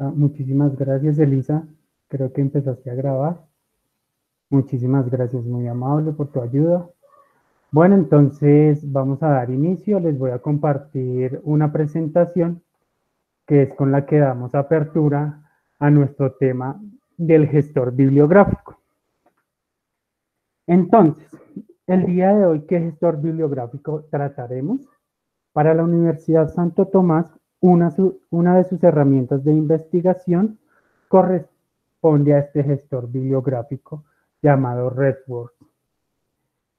Ah, muchísimas gracias, Elisa. Creo que empezaste a grabar. Muchísimas gracias, muy amable por tu ayuda. Bueno, entonces vamos a dar inicio. Les voy a compartir una presentación que es con la que damos apertura a nuestro tema del gestor bibliográfico. Entonces, el día de hoy, ¿qué gestor bibliográfico trataremos? Para la Universidad Santo Tomás, una, de sus herramientas de investigación corresponde a este gestor bibliográfico llamado RedWord.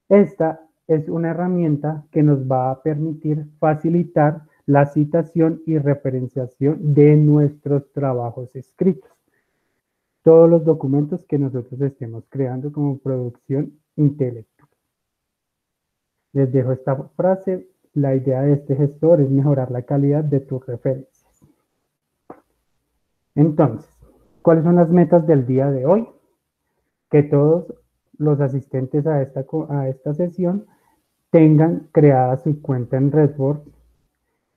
Esta es una herramienta que nos va a permitir facilitar la citación y referenciación de nuestros trabajos escritos. Todos los documentos que nosotros estemos creando como producción intelectual. Les dejo esta frase. La idea de este gestor es mejorar la calidad de tus referencias. Entonces, ¿cuáles son las metas del día de hoy? Que todos los asistentes a esta, a esta sesión tengan creada su cuenta en Redboard,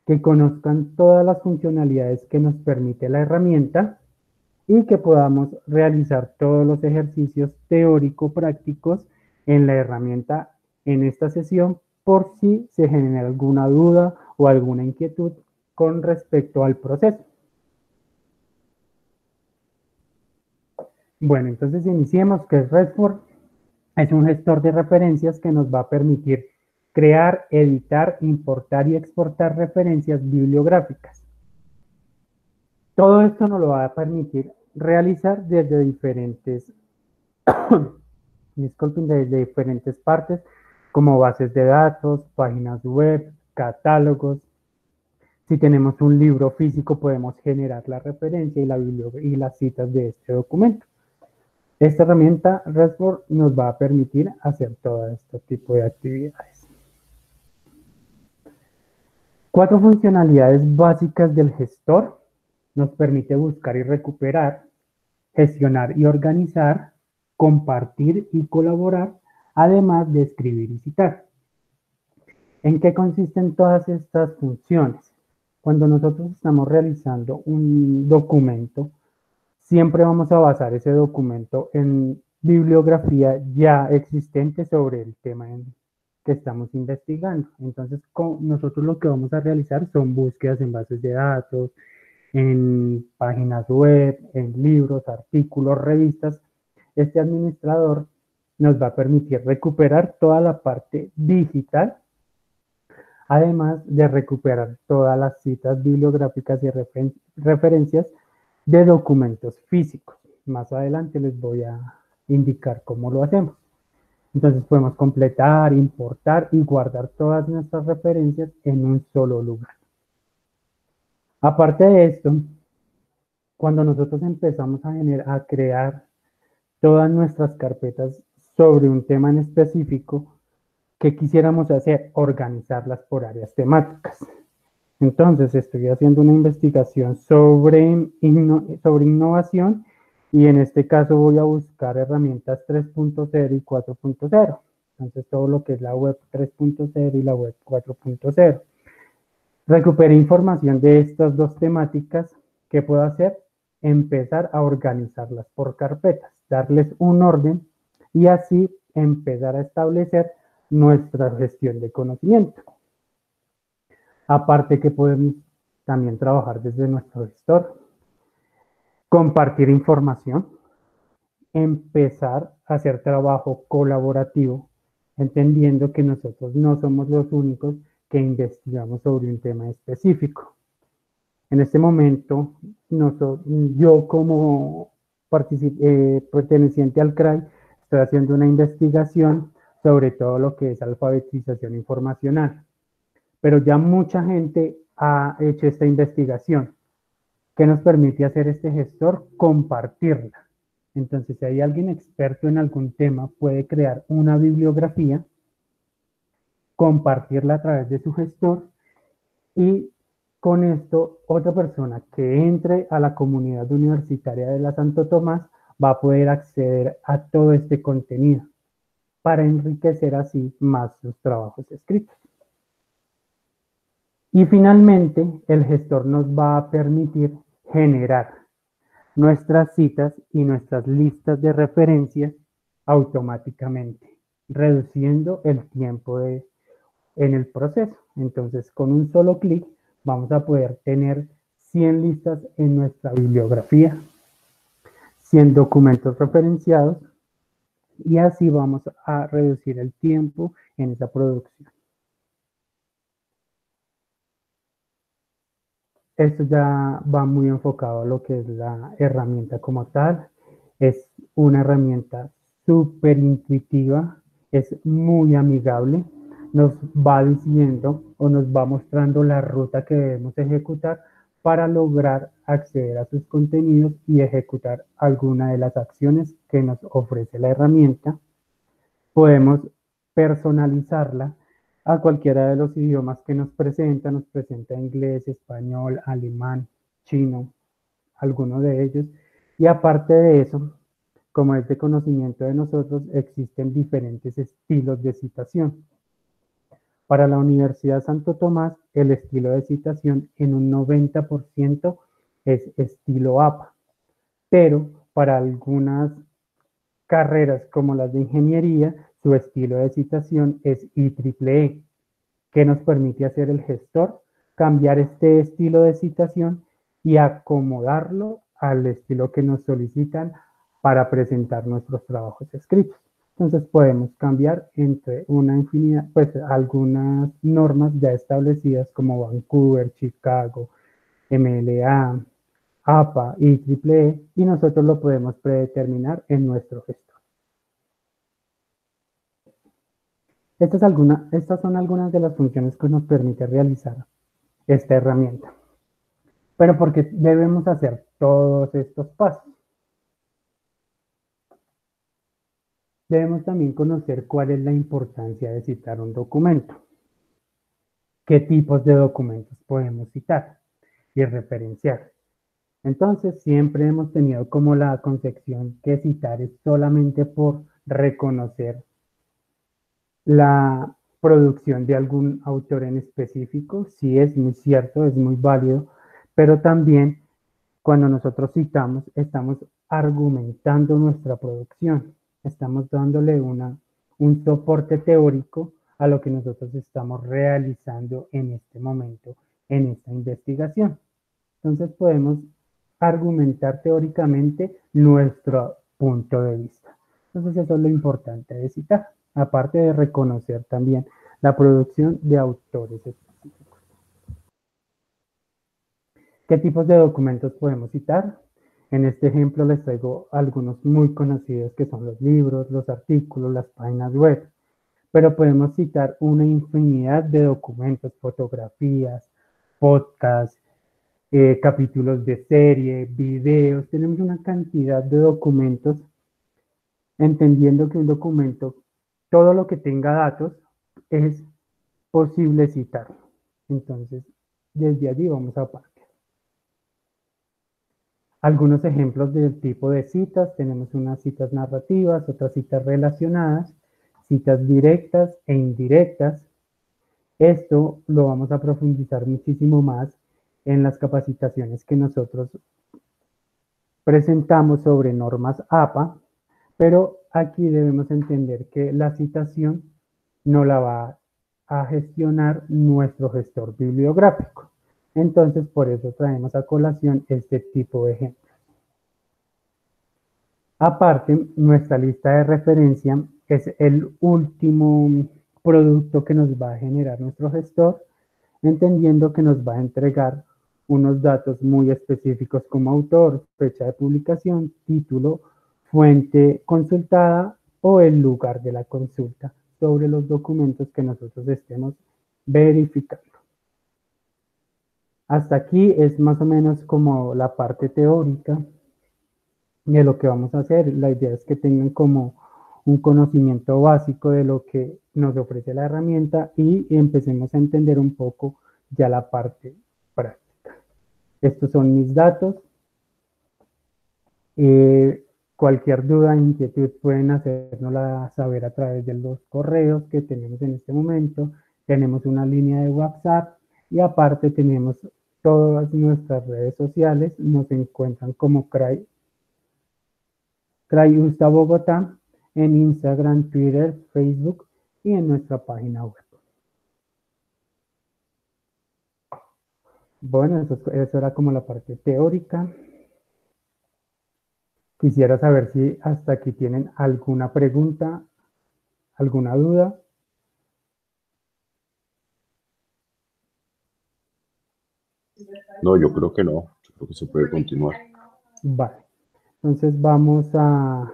que conozcan todas las funcionalidades que nos permite la herramienta y que podamos realizar todos los ejercicios teórico-prácticos en la herramienta en esta sesión por si se genera alguna duda o alguna inquietud con respecto al proceso. Bueno, entonces iniciemos que Redford es un gestor de referencias que nos va a permitir crear, editar, importar y exportar referencias bibliográficas. Todo esto nos lo va a permitir realizar desde diferentes, desde diferentes partes, como bases de datos, páginas web, catálogos. Si tenemos un libro físico, podemos generar la referencia y, la y las citas de este documento. Esta herramienta Redboard nos va a permitir hacer todo este tipo de actividades. Cuatro funcionalidades básicas del gestor nos permite buscar y recuperar, gestionar y organizar, compartir y colaborar, además de escribir y citar. ¿En qué consisten todas estas funciones? Cuando nosotros estamos realizando un documento, siempre vamos a basar ese documento en bibliografía ya existente sobre el tema que estamos investigando. Entonces, nosotros lo que vamos a realizar son búsquedas en bases de datos, en páginas web, en libros, artículos, revistas. Este administrador nos va a permitir recuperar toda la parte digital, además de recuperar todas las citas bibliográficas y referencias de documentos físicos. Más adelante les voy a indicar cómo lo hacemos. Entonces podemos completar, importar y guardar todas nuestras referencias en un solo lugar. Aparte de esto, cuando nosotros empezamos a, generar, a crear todas nuestras carpetas sobre un tema en específico, ¿qué quisiéramos hacer? Organizarlas por áreas temáticas. Entonces, estoy haciendo una investigación sobre, sobre innovación y en este caso voy a buscar herramientas 3.0 y 4.0. Entonces, todo lo que es la web 3.0 y la web 4.0. Recuperé información de estas dos temáticas. ¿Qué puedo hacer? Empezar a organizarlas por carpetas, darles un orden y así empezar a establecer nuestra gestión de conocimiento. Aparte que podemos también trabajar desde nuestro gestor, compartir información, empezar a hacer trabajo colaborativo, entendiendo que nosotros no somos los únicos que investigamos sobre un tema específico. En este momento, yo como eh, perteneciente al CRAI, estoy haciendo una investigación sobre todo lo que es alfabetización informacional pero ya mucha gente ha hecho esta investigación. ¿Qué nos permite hacer este gestor? Compartirla. Entonces, si hay alguien experto en algún tema, puede crear una bibliografía, compartirla a través de su gestor y con esto otra persona que entre a la comunidad universitaria de la Santo Tomás va a poder acceder a todo este contenido para enriquecer así más sus trabajos escritos. Y finalmente, el gestor nos va a permitir generar nuestras citas y nuestras listas de referencias automáticamente, reduciendo el tiempo en el proceso. Entonces, con un solo clic vamos a poder tener 100 listas en nuestra bibliografía, 100 documentos referenciados y así vamos a reducir el tiempo en esa producción. Esto ya va muy enfocado a lo que es la herramienta como tal. Es una herramienta súper intuitiva, es muy amigable, nos va diciendo o nos va mostrando la ruta que debemos ejecutar para lograr acceder a sus contenidos y ejecutar alguna de las acciones que nos ofrece la herramienta. Podemos personalizarla a cualquiera de los idiomas que nos presenta, nos presenta inglés, español, alemán, chino, alguno de ellos. Y aparte de eso, como es de conocimiento de nosotros, existen diferentes estilos de citación. Para la Universidad Santo Tomás, el estilo de citación en un 90% es estilo APA, pero para algunas carreras como las de ingeniería, su estilo de citación es IEEE, que nos permite hacer el gestor, cambiar este estilo de citación y acomodarlo al estilo que nos solicitan para presentar nuestros trabajos escritos. Entonces podemos cambiar entre una infinidad, pues algunas normas ya establecidas como Vancouver, Chicago, MLA, APA y IEEE y nosotros lo podemos predeterminar en nuestro gestor. Estas, estas son algunas de las funciones que nos permite realizar esta herramienta. Pero ¿por qué debemos hacer todos estos pasos? Debemos también conocer cuál es la importancia de citar un documento. ¿Qué tipos de documentos podemos citar y referenciar? Entonces, siempre hemos tenido como la concepción que citar es solamente por reconocer la producción de algún autor en específico, sí es muy cierto, es muy válido, pero también cuando nosotros citamos estamos argumentando nuestra producción, estamos dándole una, un soporte teórico a lo que nosotros estamos realizando en este momento, en esta investigación. Entonces podemos argumentar teóricamente nuestro punto de vista. Entonces eso es lo importante de citar aparte de reconocer también la producción de autores específicos. ¿Qué tipos de documentos podemos citar? En este ejemplo les traigo algunos muy conocidos que son los libros, los artículos, las páginas web, pero podemos citar una infinidad de documentos, fotografías, podcasts, eh, capítulos de serie, videos, tenemos una cantidad de documentos, entendiendo que un documento todo lo que tenga datos es posible citarlo. Entonces, desde allí vamos a partir. Algunos ejemplos del tipo de citas, tenemos unas citas narrativas, otras citas relacionadas, citas directas e indirectas. Esto lo vamos a profundizar muchísimo más en las capacitaciones que nosotros presentamos sobre normas APA, pero aquí debemos entender que la citación no la va a gestionar nuestro gestor bibliográfico. Entonces, por eso traemos a colación este tipo de ejemplos. Aparte, nuestra lista de referencia es el último producto que nos va a generar nuestro gestor, entendiendo que nos va a entregar unos datos muy específicos como autor, fecha de publicación, título, fuente consultada o el lugar de la consulta sobre los documentos que nosotros estemos verificando. Hasta aquí es más o menos como la parte teórica de lo que vamos a hacer. La idea es que tengan como un conocimiento básico de lo que nos ofrece la herramienta y empecemos a entender un poco ya la parte práctica. Estos son mis datos. Eh, Cualquier duda, inquietud pueden hacérnosla saber a través de los correos que tenemos en este momento. Tenemos una línea de WhatsApp y aparte tenemos todas nuestras redes sociales. Nos encuentran como CRAI, CRAI Bogotá en Instagram, Twitter, Facebook y en nuestra página web. Bueno, eso, eso era como la parte teórica. Quisiera saber si hasta aquí tienen alguna pregunta, alguna duda. No, yo creo que no. Yo creo que se puede continuar. Vale. Entonces vamos a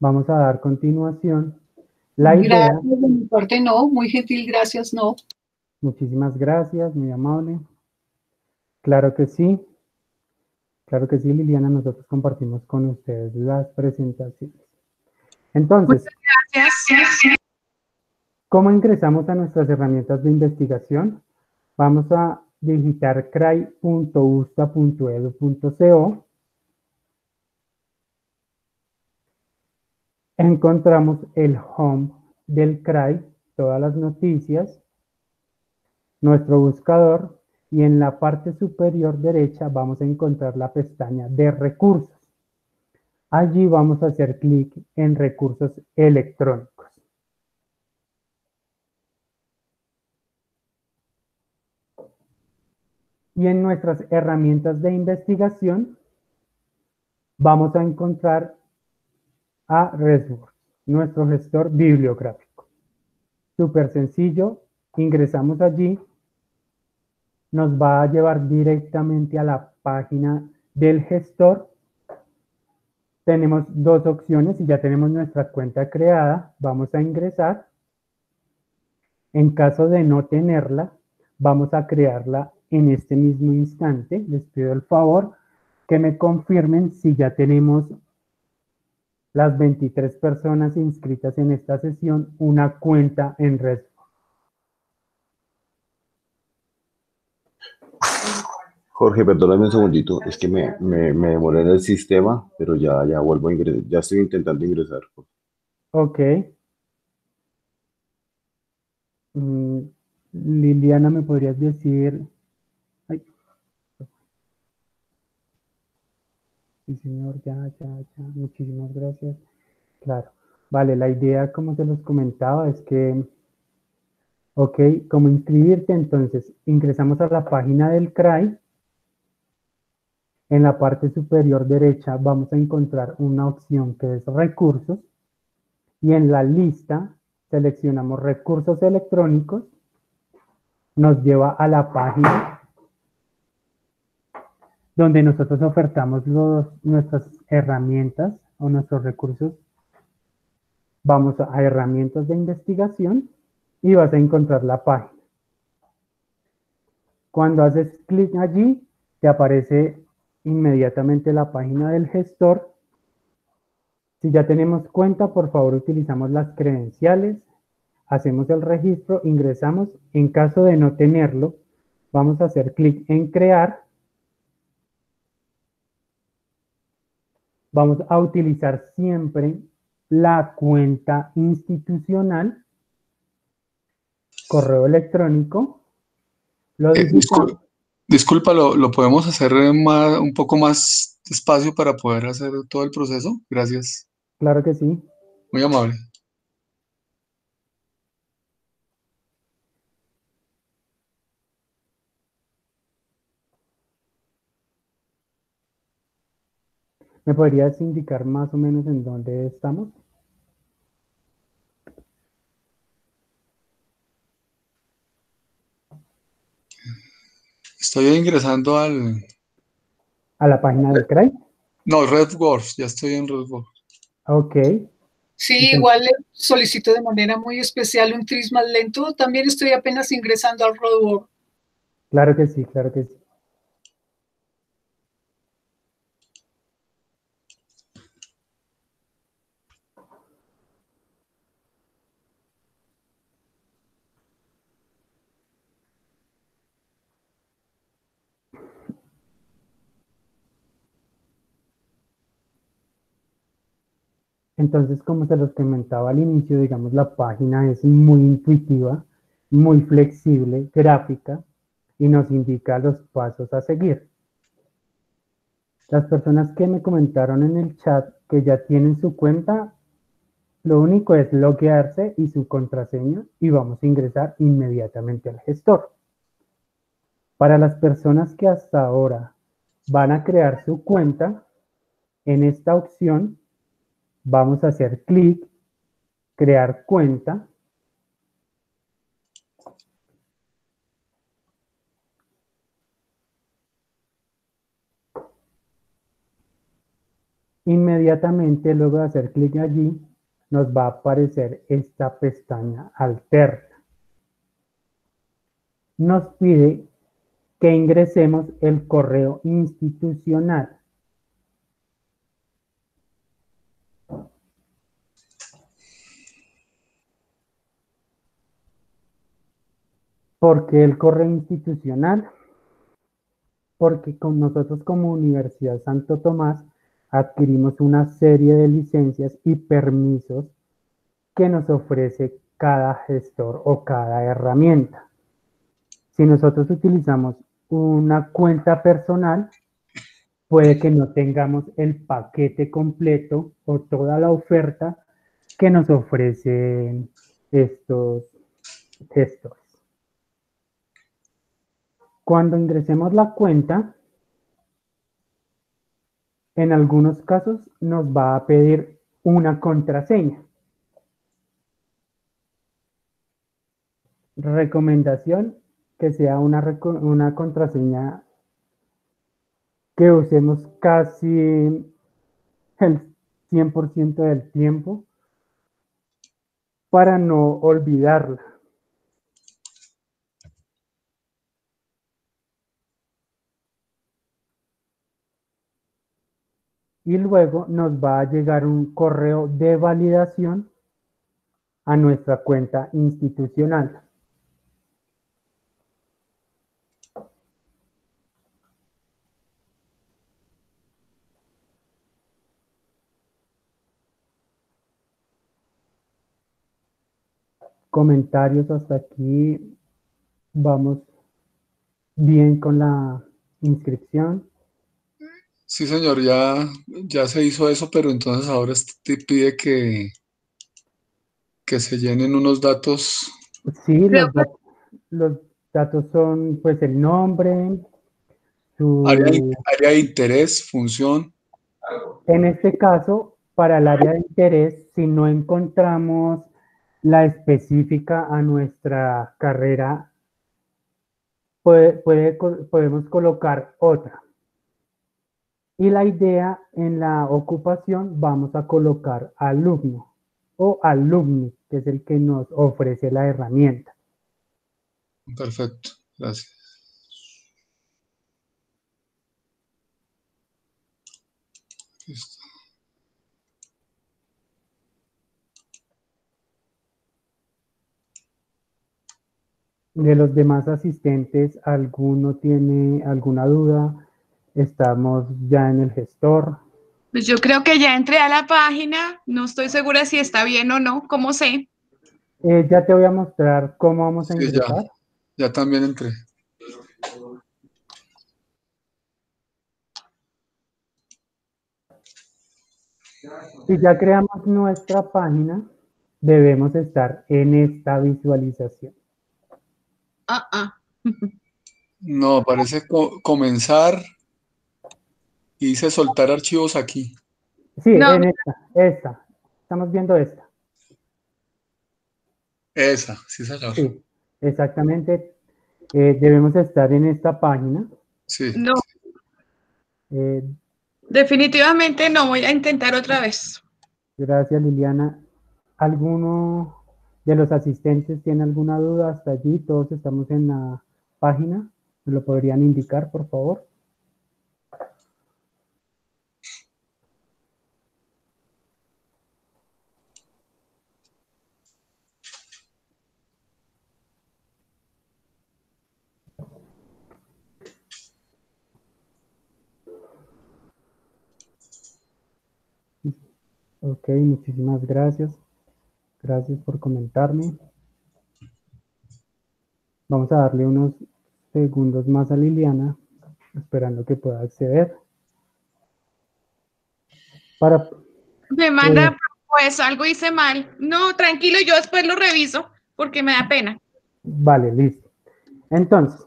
vamos a dar continuación. La idea. Gracias, de mi parte no, muy gentil, gracias, no. Muchísimas gracias, muy amable. Claro que sí. Claro que sí, Liliana, nosotros compartimos con ustedes las presentaciones. Entonces, gracias. ¿cómo ingresamos a nuestras herramientas de investigación? Vamos a digitar cray.usta.edu.co. Encontramos el home del CRAI, todas las noticias, nuestro buscador y en la parte superior derecha vamos a encontrar la pestaña de recursos. Allí vamos a hacer clic en recursos electrónicos. Y en nuestras herramientas de investigación vamos a encontrar a ResWorks, nuestro gestor bibliográfico. Súper sencillo, ingresamos allí nos va a llevar directamente a la página del gestor. Tenemos dos opciones y ya tenemos nuestra cuenta creada. Vamos a ingresar. En caso de no tenerla, vamos a crearla en este mismo instante. Les pido el favor que me confirmen si ya tenemos las 23 personas inscritas en esta sesión una cuenta en Red Jorge, perdóname un segundito, es que me, me, me, demoré en el sistema, pero ya, ya vuelvo a ingresar, ya estoy intentando ingresar. Ok. Mm, Liliana, ¿me podrías decir? Sí, señor, ya, ya, ya, muchísimas gracias. Claro, vale, la idea, como se los comentaba, es que, ok, como inscribirte, entonces ingresamos a la página del CRAI, en la parte superior derecha vamos a encontrar una opción que es recursos y en la lista seleccionamos recursos electrónicos, nos lleva a la página donde nosotros ofertamos nuestras herramientas o nuestros recursos. Vamos a herramientas de investigación y vas a encontrar la página. Cuando haces clic allí, te aparece inmediatamente la página del gestor. Si ya tenemos cuenta, por favor utilizamos las credenciales, hacemos el registro, ingresamos. En caso de no tenerlo, vamos a hacer clic en crear. Vamos a utilizar siempre la cuenta institucional, correo electrónico. Lo eh, Disculpa, ¿lo, podemos hacer un poco más despacio para poder hacer todo el proceso? Gracias. Claro que sí. Muy amable. ¿Me podrías indicar más o menos en dónde estamos? Estoy ingresando al... ¿A la página del CRAI? No, RedWorks, ya estoy en RedWorks. Ok. Sí, igual le solicito de manera muy especial un tris más lento. También estoy apenas ingresando al RedWorks. Claro que sí, claro que sí. Entonces, como se los comentaba al inicio, digamos, la página es muy intuitiva, muy flexible, gráfica, y nos indica los pasos a seguir. Las personas que me comentaron en el chat que ya tienen su cuenta, lo único es loguearse y su contraseña y vamos a ingresar inmediatamente al gestor. Para las personas que hasta ahora van a crear su cuenta, en esta opción vamos a hacer clic, crear cuenta. Inmediatamente luego de hacer clic allí, nos va a aparecer esta pestaña alterna. Nos pide que ingresemos el correo institucional. ¿Por qué el correo institucional? Porque con nosotros como Universidad Santo Tomás adquirimos una serie de licencias y permisos que nos ofrece cada gestor o cada herramienta. Si nosotros utilizamos una cuenta personal, puede que no tengamos el paquete completo o toda la oferta que nos ofrecen estos gestores. Cuando ingresemos la cuenta, en algunos casos nos va a pedir una contraseña. Recomendación que sea una, una contraseña que usemos casi el 100% del tiempo para no olvidarla. Y luego nos va a llegar un correo de validación a nuestra cuenta institucional. Comentarios hasta aquí. Vamos bien con la inscripción. Sí, señor, ya, ya se hizo eso, pero entonces ahora te pide que, que se llenen unos datos. Sí, los, datos son pues el nombre, su... Área, área de interés, función. En este caso, para el área de interés, si no encontramos la específica a nuestra carrera, puede, puede, podemos colocar otra. Y la idea en la ocupación vamos a colocar alumno o alumni, que es el que nos ofrece la herramienta. Perfecto, gracias. De los demás asistentes, ¿alguno tiene alguna duda? Estamos ya en el gestor. Pues yo creo que ya entré a la página, no estoy segura si está bien o no, ¿cómo sé? Eh, ya te voy a mostrar cómo vamos a ingresar. Ya, ya también entré. Si ya creamos nuestra página, debemos estar en esta visualización. Ah, ah. No, parece comenzar y dice soltar archivos aquí. Sí, en esta, esta. Estamos viendo esta. Esa, sí, esa Sí, exactamente. Eh, debemos estar en esta página. Sí. No. Eh, Definitivamente no voy a intentar otra vez. Gracias, Liliana. ¿Alguno de los asistentes tiene alguna duda hasta allí? Todos estamos en la página. ¿Me lo podrían indicar, por favor? Ok, muchísimas gracias. Gracias por comentarme. Vamos a darle unos segundos más a Liliana, esperando que pueda acceder. Para, Me manda eh, pues algo hice mal. No, tranquilo, yo después lo reviso porque me da pena. Vale, listo. Entonces,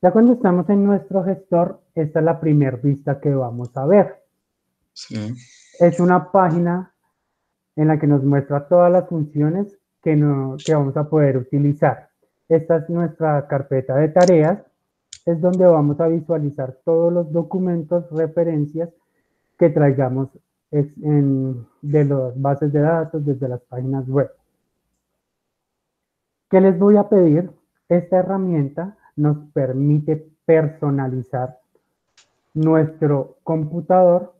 ya cuando estamos en nuestro gestor, esta es la primera vista que vamos a ver. Sí. Es una página en la que nos muestra todas las funciones que, no, que vamos a poder utilizar. Esta es nuestra carpeta de tareas, es donde vamos a visualizar todos los documentos, referencias que traigamos de las bases de datos desde las páginas web. ¿Qué les voy a pedir? Esta herramienta nos permite personalizar nuestro computador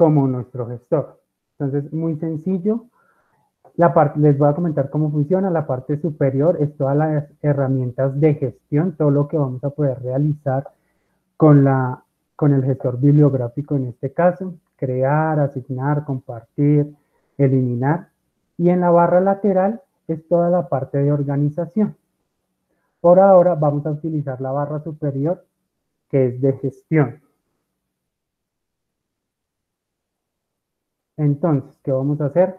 como nuestro gestor. Entonces, muy sencillo. La parte, les voy a comentar cómo funciona. La parte superior es todas las herramientas de gestión, todo lo que vamos a poder realizar con, la, con el gestor bibliográfico en este caso crear, asignar, compartir, eliminar. Y en la barra lateral es toda la parte de organización. Por ahora vamos a utilizar la barra superior que es de gestión. Entonces, ¿qué vamos a hacer?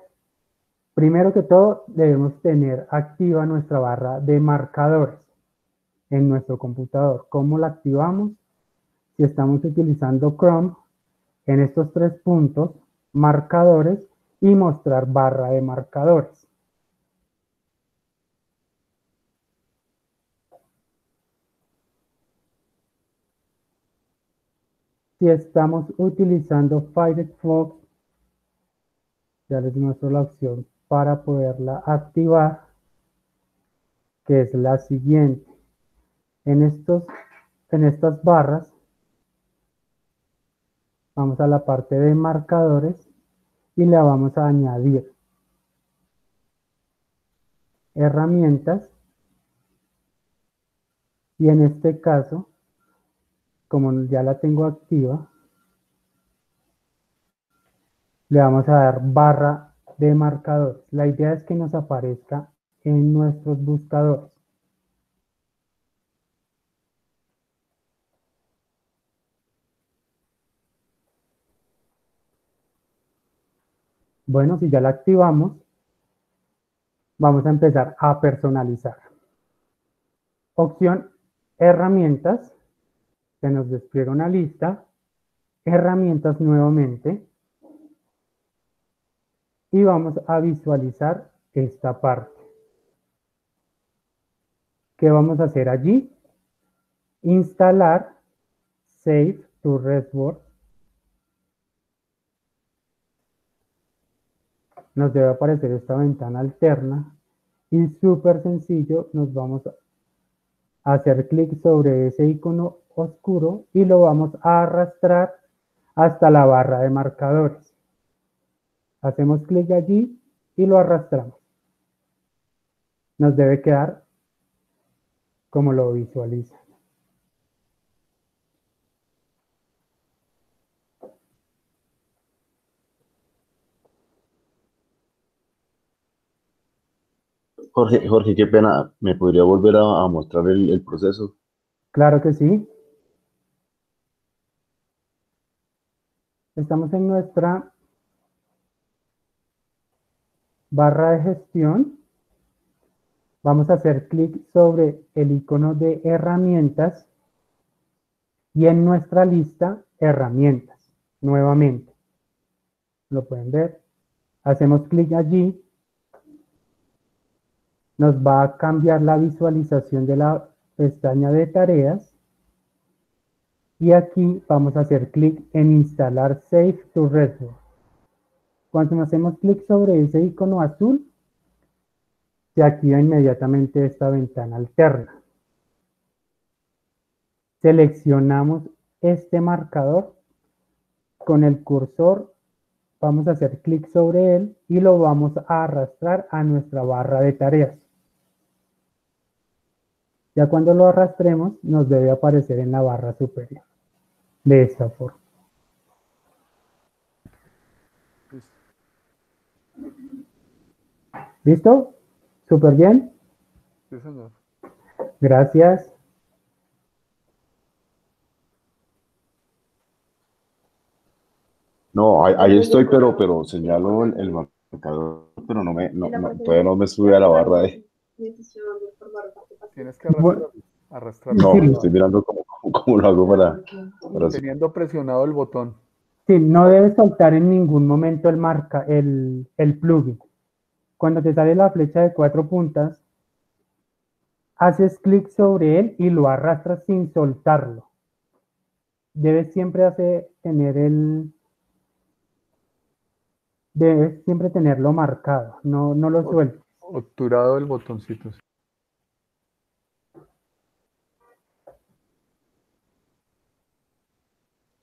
Primero que todo, debemos tener activa nuestra barra de marcadores en nuestro computador. ¿Cómo la activamos? Si estamos utilizando Chrome, en estos tres puntos, marcadores y mostrar barra de marcadores. Si estamos utilizando Firefox, les muestro la opción para poderla activar, que es la siguiente. En, estos, en estas barras Vamos a la parte de marcadores y le vamos a añadir herramientas. Y en este caso, como ya la tengo activa, le vamos a dar barra de marcadores. La idea es que nos aparezca en nuestros buscadores. Bueno, si ya la activamos, vamos a empezar a personalizar. Opción herramientas, se nos despliega una lista, herramientas nuevamente, y vamos a visualizar esta parte. ¿Qué vamos a hacer allí? Instalar Save to Redboard nos debe aparecer esta ventana alterna y súper sencillo nos vamos a hacer clic sobre ese icono oscuro y lo vamos a arrastrar hasta la barra de marcadores. Hacemos clic allí y lo arrastramos. Nos debe quedar como lo visualiza. Jorge, Jorge, qué pena, ¿me podría volver a, mostrar el, proceso? Claro que sí. Estamos en nuestra barra de gestión. Vamos a hacer clic sobre el icono de herramientas y en nuestra lista herramientas, nuevamente. Lo pueden ver. Hacemos clic allí nos va a cambiar la visualización de la pestaña de tareas y aquí vamos a hacer clic en instalar Save to. Cuando hacemos clic sobre ese icono azul, se activa inmediatamente esta ventana alterna. Seleccionamos este marcador con el cursor, vamos a hacer clic sobre él y lo vamos a arrastrar a nuestra barra de tareas. Ya cuando lo arrastremos, nos debe aparecer en la barra superior. De esta forma. ¿Listo? ¿Súper bien? Sí, señor. Gracias. No, ahí, estoy, pero, pero señalo el, marcador, pero no me, no, no, no me sube a la barra de. Eh. Tienes que arrastrar. no, estoy mirando cómo, cómo, lo hago para, Teniendo presionado el botón. Sí, no debes soltar en ningún momento el marca, el, el plugin. Cuando te sale la flecha de cuatro puntas, haces clic sobre él y lo arrastras sin soltarlo. Debes siempre hacer, tener el... Debes siempre tenerlo marcado, no, no lo sueltes. Obturado el botoncito.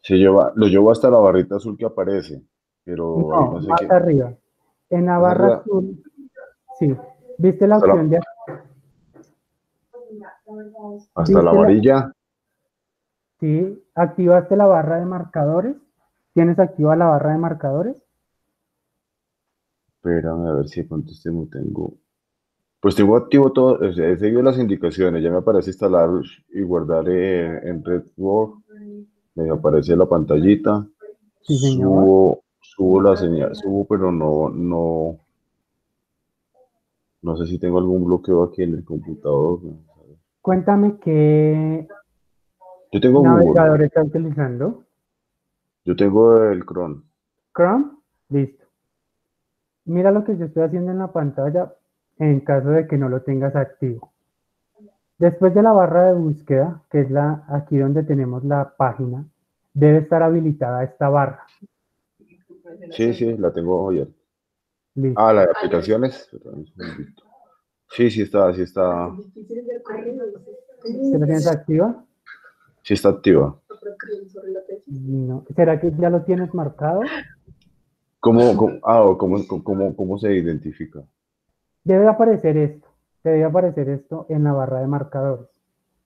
Se lleva, lo llevo hasta la barrita azul que aparece, pero no, más arriba. En la barra azul, sí. ¿Viste la opción de hasta la amarilla. Sí, activaste la barra de marcadores. ¿Tienes activa la barra de marcadores? Espérame a ver si no tengo. Pues tengo activo todo, he seguido las indicaciones, ya me aparece instalar y guardar en Redwork, me aparece la pantallita, subo, subo la señal, subo pero no, no, no sé si tengo algún bloqueo aquí en el computador. Cuéntame qué Yo tengo navegador está utilizando. Yo tengo el Chrome. Chrome, listo. Mira lo que yo estoy haciendo en la pantalla en caso de que no lo tengas activo. Después de la barra de búsqueda, que es la aquí donde tenemos la página, debe estar habilitada esta barra. Sí, sí, la tengo Ah, la de aplicaciones. Sí, sí está, sí está. ¿Se la tienes activa? Sí está activa. ¿Será que ya lo tienes marcado? ¿Cómo, cómo, ah, cómo, cómo, cómo se identifica? Debe aparecer esto. Debe aparecer esto en la barra de marcadores.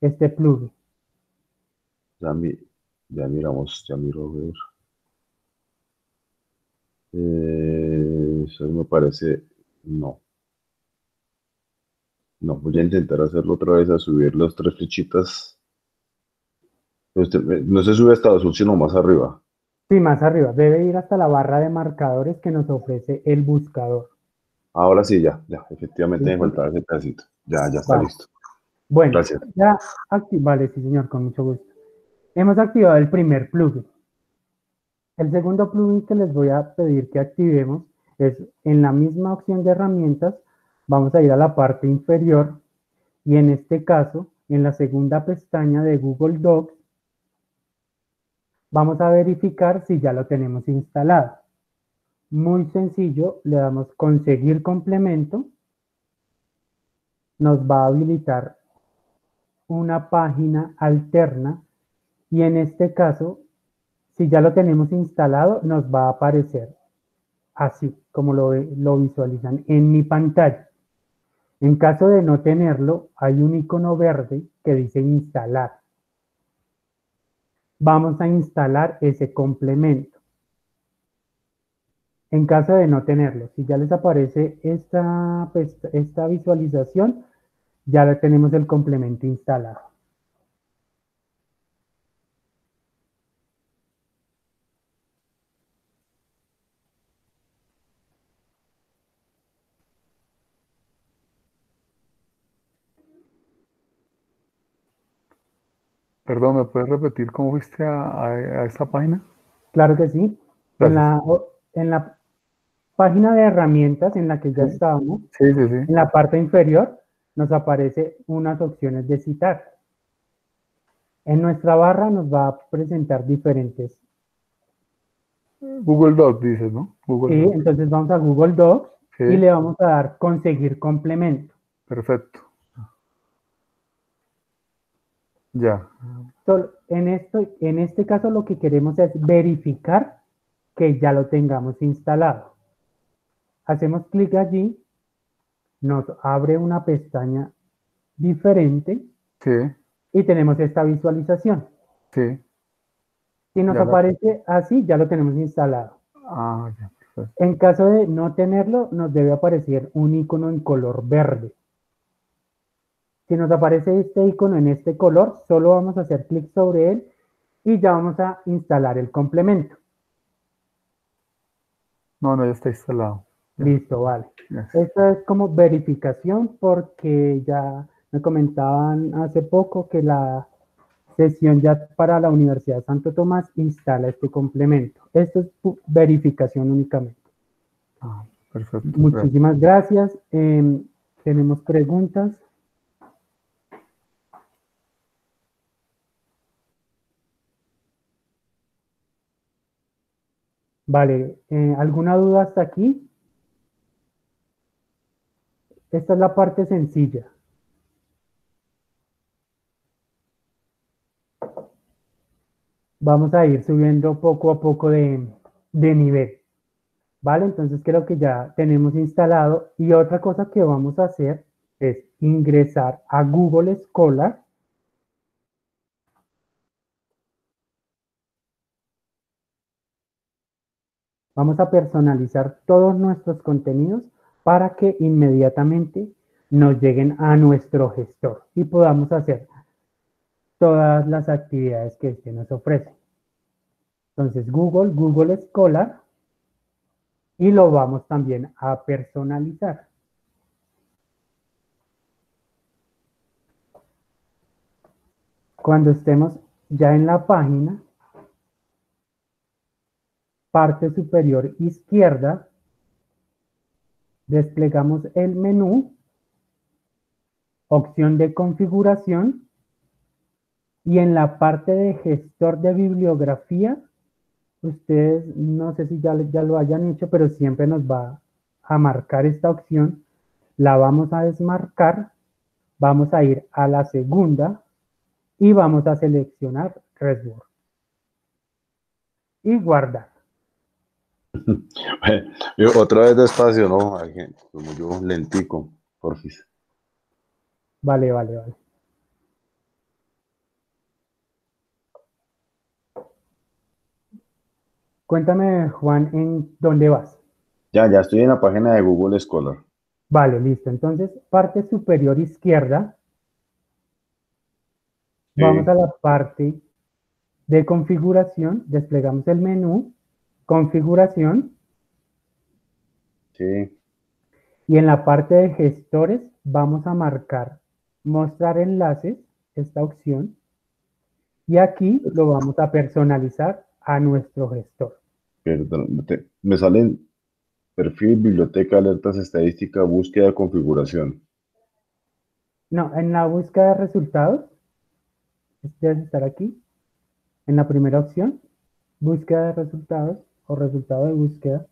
Este plugin. Ya, ya miramos, ya miro a ver. Eh, eso me parece, no. No, voy a intentar hacerlo otra vez a subir las tres flechitas. Este, no se sube hasta azul, sino más arriba. Sí, más arriba. Debe ir hasta la barra de marcadores que nos ofrece el buscador. Ahora sí, ya, ya, efectivamente me faltaba ese pedacito. Ya, ya está listo. Bueno, Gracias. ya vale, sí señor, con mucho gusto. Hemos activado el primer plugin. El segundo plugin que les voy a pedir que activemos es en la misma opción de herramientas vamos a ir a la parte inferior y en este caso, en la segunda pestaña de Google Docs, vamos a verificar si ya lo tenemos instalado. Muy sencillo, le damos conseguir complemento, nos va a habilitar una página alterna y en este caso, si ya lo tenemos instalado, nos va a aparecer así como lo, visualizan en mi pantalla. En caso de no tenerlo, hay un icono verde que dice instalar. Vamos a instalar ese complemento. En caso de no tenerlo, si ya les aparece esta, esta visualización, ya tenemos el complemento instalado. Perdón, ¿me puedes repetir cómo fuiste a, esta página? Claro que sí. En la, en la, página de herramientas en la que ya estábamos, en la parte inferior, nos aparece unas opciones de citar. En nuestra barra nos va a presentar diferentes. Google Docs, dices, ¿no? Google sí, entonces vamos a Google Docs y le vamos a dar conseguir complemento. Perfecto. Ya. en, esto, en este caso lo que queremos es verificar que ya lo tengamos instalado. Hacemos clic allí, nos abre una pestaña diferente y tenemos esta visualización. Sí. Si nos aparece así, ya lo tenemos instalado. Ah, en caso de no tenerlo, nos debe aparecer un icono en color verde. Si nos aparece este icono en este color, solo vamos a hacer clic sobre él y ya vamos a instalar el complemento. No, no, ya está instalado. Listo, vale. Esto es como verificación porque ya me comentaban hace poco que la sesión ya para la Universidad Santo Tomás instala este complemento. Esto es verificación únicamente. Ah, perfecto. Muchísimas gracias. Em, tenemos preguntas. Vale, eh, ¿alguna duda hasta aquí? Esta es la parte sencilla. Vamos a ir subiendo poco a poco de, de nivel. ¿Vale? Entonces creo que ya tenemos instalado. Y otra cosa que vamos a hacer es ingresar a Google Scholar Vamos a personalizar todos nuestros contenidos para que inmediatamente nos lleguen a nuestro gestor y podamos hacer todas las actividades que este nos ofrece. Entonces Google, Google Scholar y lo vamos también a personalizar. Cuando estemos ya en la página, parte superior izquierda, desplegamos el menú, opción de configuración, y en la parte de gestor de bibliografía, ustedes no sé si ya, ya lo hayan hecho, pero siempre nos va a marcar esta opción. La vamos a desmarcar, vamos a ir a la segunda y vamos a seleccionar Resboard. Y guardar. Otra vez despacio, ¿no? Como yo lentico, porfis. Vale, vale, vale. Cuéntame, Juan, ¿en dónde vas? Ya, ya estoy en la página de Google Scholar. Vale, listo. Entonces, parte superior izquierda. Vamos a la parte de configuración, desplegamos el menú configuración. Sí. Y en la parte de gestores vamos a marcar mostrar enlaces, esta opción. Y aquí lo vamos a personalizar a nuestro gestor. Perdón, me salen perfil, biblioteca, alertas, estadística, búsqueda, configuración. No, en la búsqueda de resultados, debe estar aquí, en la primera opción, búsqueda de resultados, o resultado de búsqueda.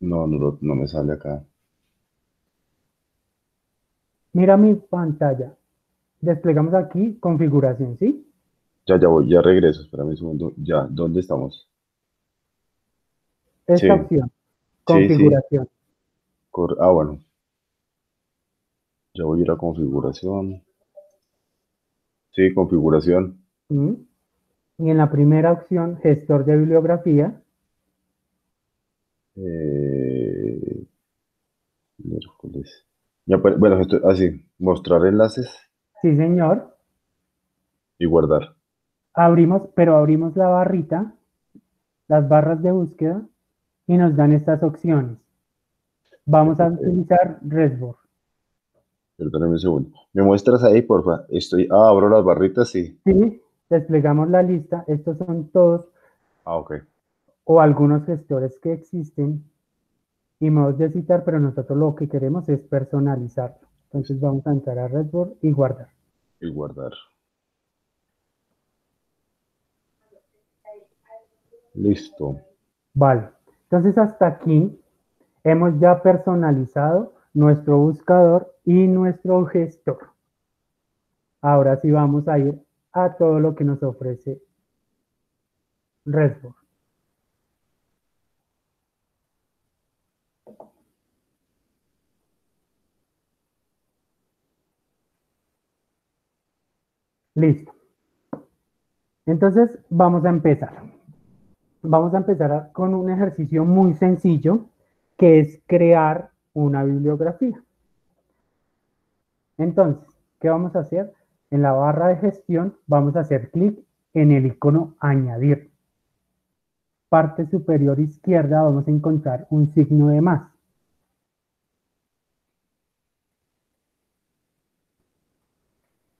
No, no, no me sale acá. Mira mi pantalla. Desplegamos aquí configuración, ¿sí? Ya, ya voy, ya regreso. Espérame un segundo. Ya, ¿dónde estamos? Esta opción. Configuración. Ah, bueno. Ya voy a ir a configuración. Sí, configuración. Y en la primera opción, gestor de bibliografía. Eh, miércoles. bueno, esto, así, mostrar enlaces. Sí, señor. Y guardar. Abrimos, pero abrimos la barrita, las barras de búsqueda, y nos dan estas opciones. Vamos a utilizar Resboard. Perdóname un segundo. ¿Me muestras ahí, porfa? Estoy, ah, abro las barritas, sí. Sí, desplegamos la lista. Estos son todos. Ah, ok o algunos gestores que existen y modos de citar, pero nosotros lo que queremos es personalizarlo. Entonces vamos a entrar a Redboard y guardar. Y guardar. Listo. Vale. Entonces hasta aquí hemos ya personalizado nuestro buscador y nuestro gestor. Ahora sí vamos a ir a todo lo que nos ofrece Redboard. Listo. Entonces, vamos a empezar. Vamos a empezar con un ejercicio muy sencillo, que es crear una bibliografía. Entonces, ¿qué vamos a hacer? En la barra de gestión vamos a hacer clic en el icono añadir. parte superior izquierda vamos a encontrar un signo de más.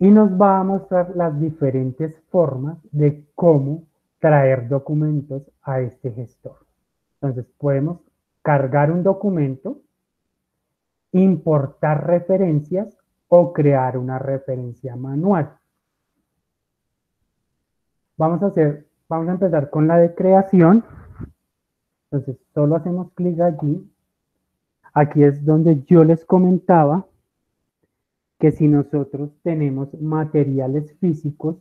Y nos va a mostrar las diferentes formas de cómo traer documentos a este gestor. Entonces podemos cargar un documento, importar referencias o crear una referencia manual. Vamos a hacer, vamos a empezar con la de creación. Entonces, solo hacemos clic allí. Aquí es donde yo les comentaba que si nosotros tenemos materiales físicos,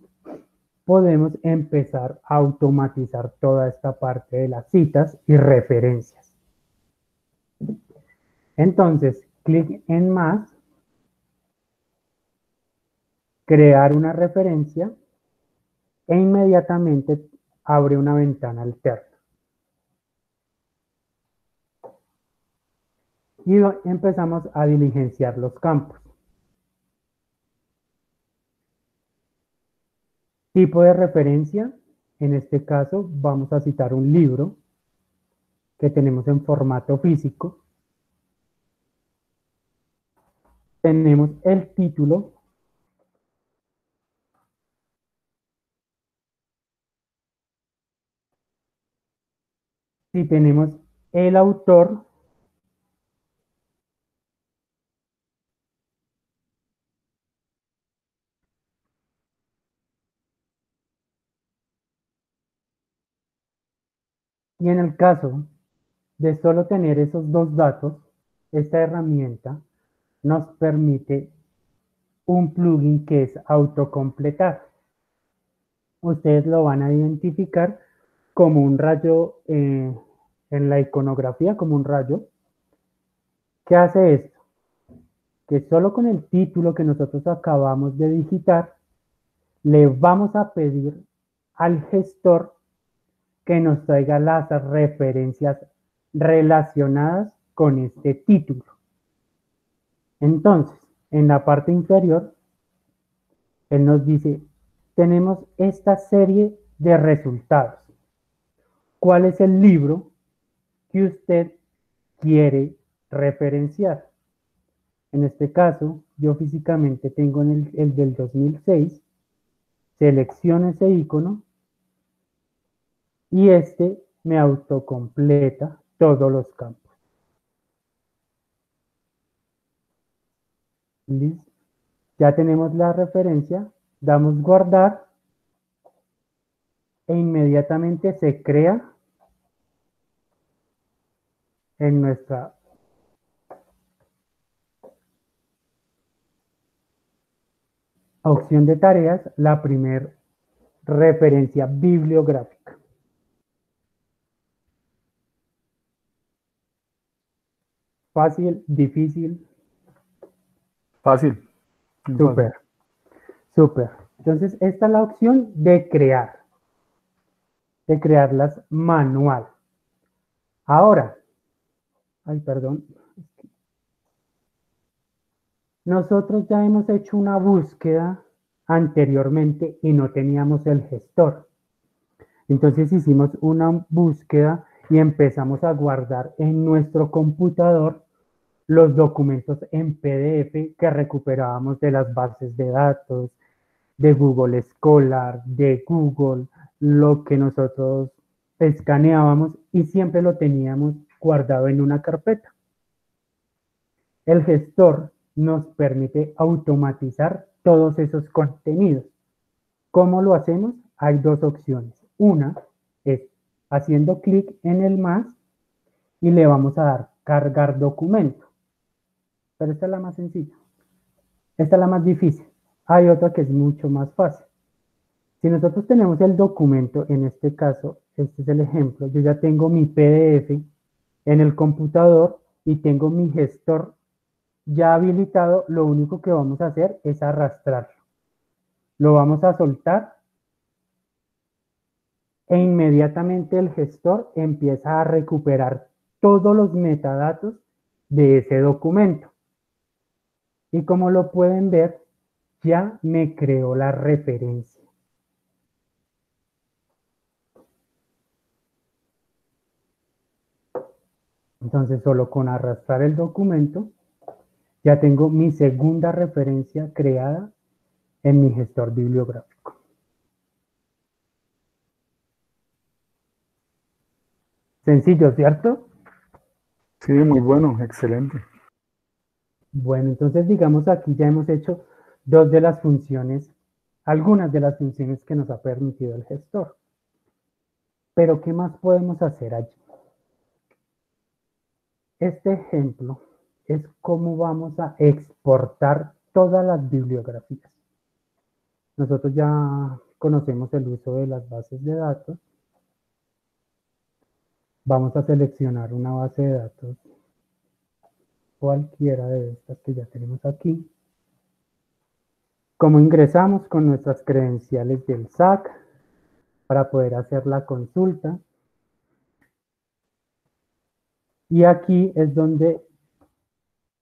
podemos empezar a automatizar toda esta parte de las citas y referencias. Entonces, clic en más, crear una referencia e inmediatamente abre una ventana alterna. Y empezamos a diligenciar los campos. Tipo de referencia, en este caso vamos a citar un libro que tenemos en formato físico. Tenemos el título. Si tenemos el autor, Y en el caso de solo tener esos dos datos, esta herramienta nos permite un plugin que es autocompletar. Ustedes lo van a identificar como un rayo eh, en la iconografía, como un rayo. ¿Qué hace esto? Que solo con el título que nosotros acabamos de digitar, le vamos a pedir al gestor que nos traiga las referencias relacionadas con este título. Entonces, en la parte inferior, él nos dice, tenemos esta serie de resultados. ¿Cuál es el libro que usted quiere referenciar? En este caso, yo físicamente tengo el, el del 2006, selecciono ese icono y este me autocompleta todos los campos. Listo. Ya tenemos la referencia, damos guardar e inmediatamente se crea en nuestra opción de tareas la primer referencia bibliográfica. Fácil, difícil. Fácil. Súper. Súper. Entonces, esta es la opción de crear. De crearlas manual. Ahora. Ay, perdón. Nosotros ya hemos hecho una búsqueda anteriormente y no teníamos el gestor. Entonces hicimos una búsqueda y empezamos a guardar en nuestro computador los documentos en PDF que recuperábamos de las bases de datos, de Google Scholar, de Google, lo que nosotros escaneábamos y siempre lo teníamos guardado en una carpeta. El gestor nos permite automatizar todos esos contenidos. ¿Cómo lo hacemos? Hay dos opciones. Una haciendo clic en el más y le vamos a dar cargar documento. Pero esta es la más sencilla. Esta es la más difícil. Hay otra que es mucho más fácil. Si nosotros tenemos el documento, en este caso, este es el ejemplo, yo ya tengo mi PDF en el computador y tengo mi gestor ya habilitado, lo único que vamos a hacer es arrastrarlo. Lo vamos a soltar e inmediatamente el gestor empieza a recuperar todos los metadatos de ese documento. Y como lo pueden ver, ya me creó la referencia. Entonces, solo con arrastrar el documento, ya tengo mi segunda referencia creada en mi gestor bibliográfico. Sencillo, ¿cierto? Sí, muy bueno, excelente. Bueno, entonces digamos aquí ya hemos hecho dos de las funciones, algunas de las funciones que nos ha permitido el gestor. Pero ¿qué más podemos hacer allí? Este ejemplo es cómo vamos a exportar todas las bibliografías. Nosotros ya conocemos el uso de las bases de datos. Vamos a seleccionar una base de datos cualquiera de estas que ya tenemos aquí. Como ingresamos con nuestras credenciales del SAC para poder hacer la consulta. Y aquí es donde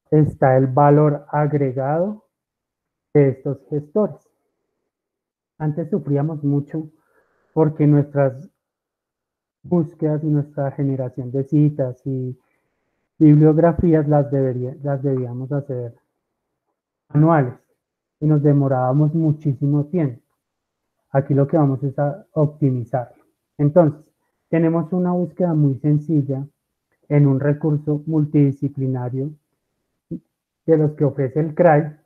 está el valor agregado de estos gestores. Antes sufríamos mucho porque nuestras búsquedas y nuestra generación de citas y bibliografías las, las debíamos hacer anuales y nos demorábamos muchísimo tiempo. Aquí lo que vamos es a optimizarlo. Entonces, tenemos una búsqueda muy sencilla en un recurso multidisciplinario de los que ofrece el CRAI.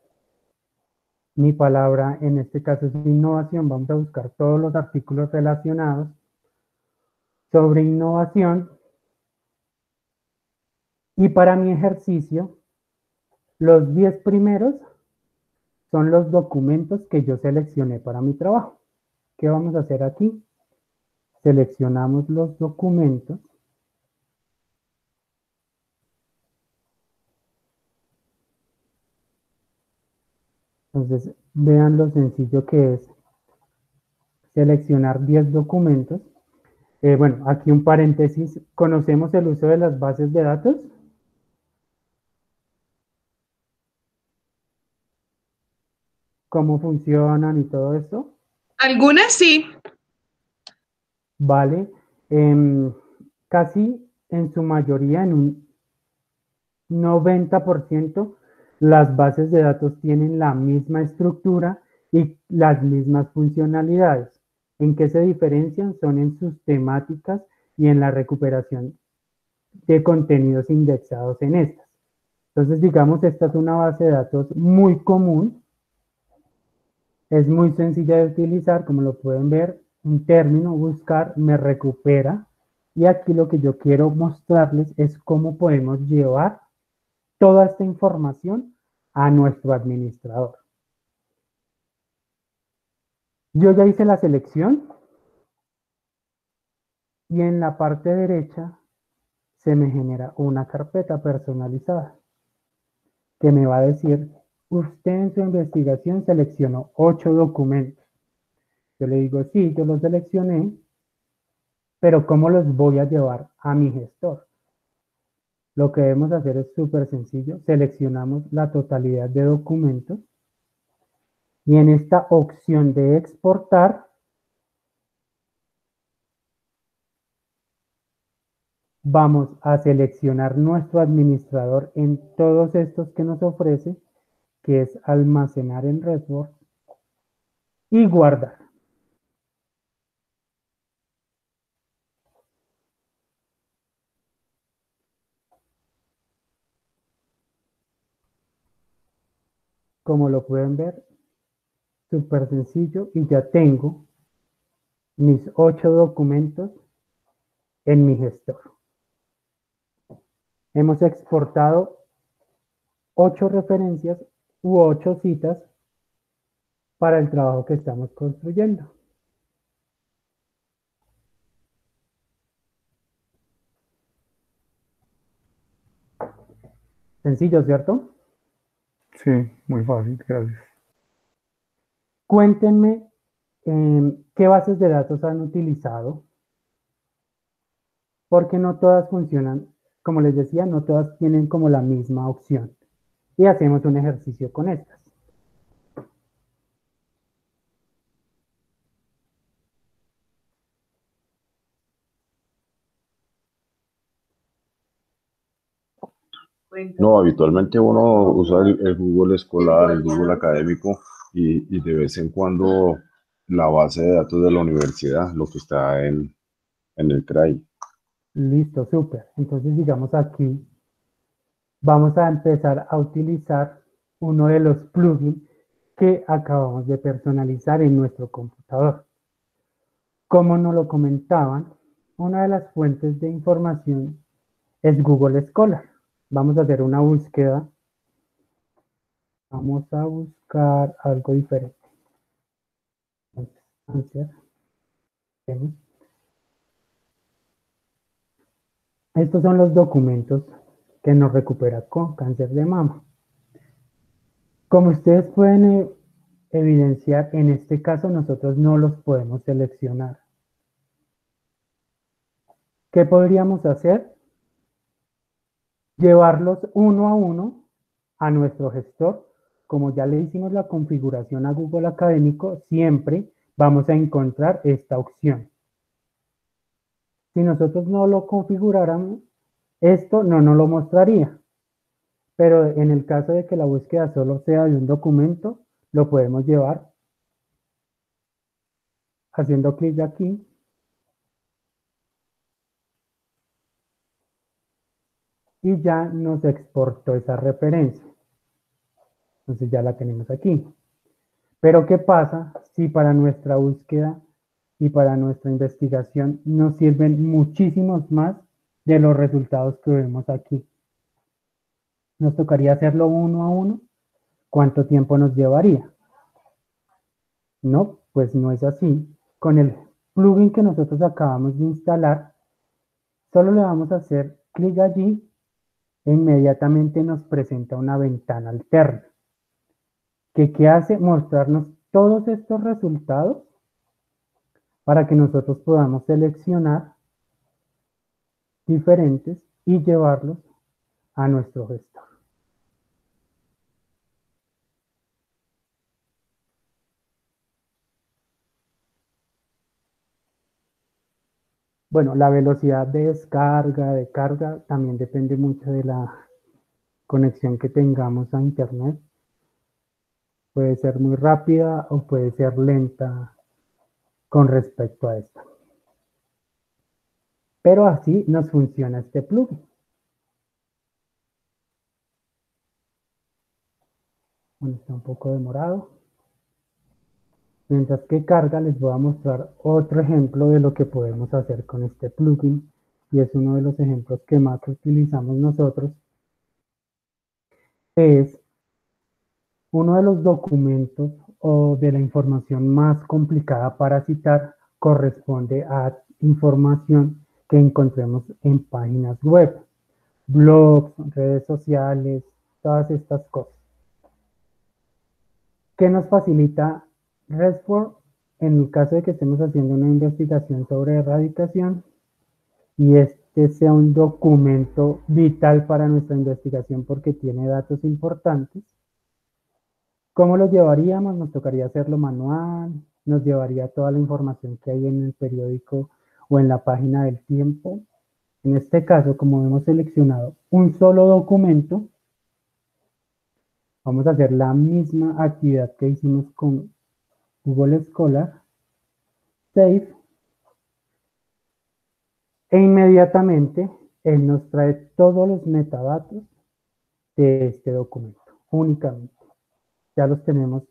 Mi palabra en este caso es innovación. Vamos a buscar todos los artículos relacionados sobre innovación. Y para mi ejercicio, los 10 primeros son los documentos que yo seleccioné para mi trabajo. ¿Qué vamos a hacer aquí? Seleccionamos los documentos Entonces, vean lo sencillo que es seleccionar 10 documentos. Eh, bueno, aquí un paréntesis. ¿Conocemos el uso de las bases de datos? ¿Cómo funcionan y todo esto? Algunas sí. Vale. Em, casi en su mayoría, en un 90%, las bases de datos tienen la misma estructura y las mismas funcionalidades. ¿En qué se diferencian? Son en sus temáticas y en la recuperación de contenidos indexados en estas. Entonces, digamos, esta es una base de datos muy común. Es muy sencilla de utilizar, como lo pueden ver, un término, buscar, me recupera. Y aquí lo que yo quiero mostrarles es cómo podemos llevar toda esta información a nuestro administrador. Yo ya hice la selección y en la parte derecha se me genera una carpeta personalizada que me va a decir, usted en su investigación seleccionó ocho documentos. Yo le digo, sí, yo los seleccioné, pero ¿cómo los voy a llevar a mi gestor? Lo que debemos hacer es súper sencillo. Seleccionamos la totalidad de documentos y en esta opción de exportar vamos a seleccionar nuestro administrador en todos estos que nos ofrece, que es almacenar en Redboard y guardar. Como lo pueden ver, súper sencillo y ya tengo mis ocho documentos en mi gestor. Hemos exportado ocho referencias u ocho citas para el trabajo que estamos construyendo. Sencillo, ¿cierto? Sí, muy fácil, gracias. Cuéntenme em, qué bases de datos han utilizado, porque no todas funcionan, como les decía, no todas tienen como la misma opción. Y hacemos un ejercicio con estas. No, habitualmente uno usa el, Google escolar, el Google académico y, de vez en cuando la base de datos de la universidad, lo que está en, en el CRAI. Listo, súper. Entonces, digamos aquí, vamos a empezar a utilizar uno de los plugins que acabamos de personalizar en nuestro computador. Como nos lo comentaban, una de las fuentes de información es Google Scholar. Vamos a hacer una búsqueda. Vamos a buscar algo diferente. Estos son los documentos que nos recupera con cáncer de mama. Como ustedes pueden eh, evidenciar, en este caso nosotros no los podemos seleccionar. ¿Qué podríamos hacer? Llevarlos uno a uno a nuestro gestor. Como ya le hicimos la configuración a Google Académico, siempre vamos a encontrar esta opción. Si nosotros no lo configuráramos, esto no nos lo mostraría. Pero en el caso de que la búsqueda solo sea de un documento, lo podemos llevar haciendo clic aquí. Y ya nos exportó esa referencia. Entonces ya la tenemos aquí. Pero ¿qué pasa si para nuestra búsqueda y para nuestra investigación nos sirven muchísimos más de los resultados que vemos aquí? Nos tocaría hacerlo uno a uno. ¿Cuánto tiempo nos llevaría? No, pues no es así. Con el plugin que nosotros acabamos de instalar, solo le vamos a hacer clic allí e inmediatamente nos presenta una ventana alterna que ¿qué hace? Mostrarnos todos estos resultados para que nosotros podamos seleccionar diferentes y llevarlos a nuestro gestor. Bueno, la velocidad de descarga, de carga, también depende mucho de la conexión que tengamos a Internet. Puede ser muy rápida o puede ser lenta con respecto a esto. Pero así nos funciona este plugin. Bueno, está un poco demorado. Mientras que carga, les voy a mostrar otro ejemplo de lo que podemos hacer con este plugin. Y es uno de los ejemplos que más utilizamos nosotros. Es uno de los documentos o de la información más complicada para citar corresponde a información que encontremos en páginas web, blogs, redes sociales, todas estas cosas. ¿Qué nos facilita RESTful en el caso de que estemos haciendo una investigación sobre erradicación y este sea un documento vital para nuestra investigación porque tiene datos importantes? ¿Cómo lo llevaríamos? Nos tocaría hacerlo manual, nos llevaría toda la información que hay en el periódico o en la página del tiempo. En este caso, como hemos seleccionado un solo documento, vamos a hacer la misma actividad que hicimos con Google Scholar, Save, e inmediatamente él nos trae todos los metadatos de este documento, únicamente ya los tenemos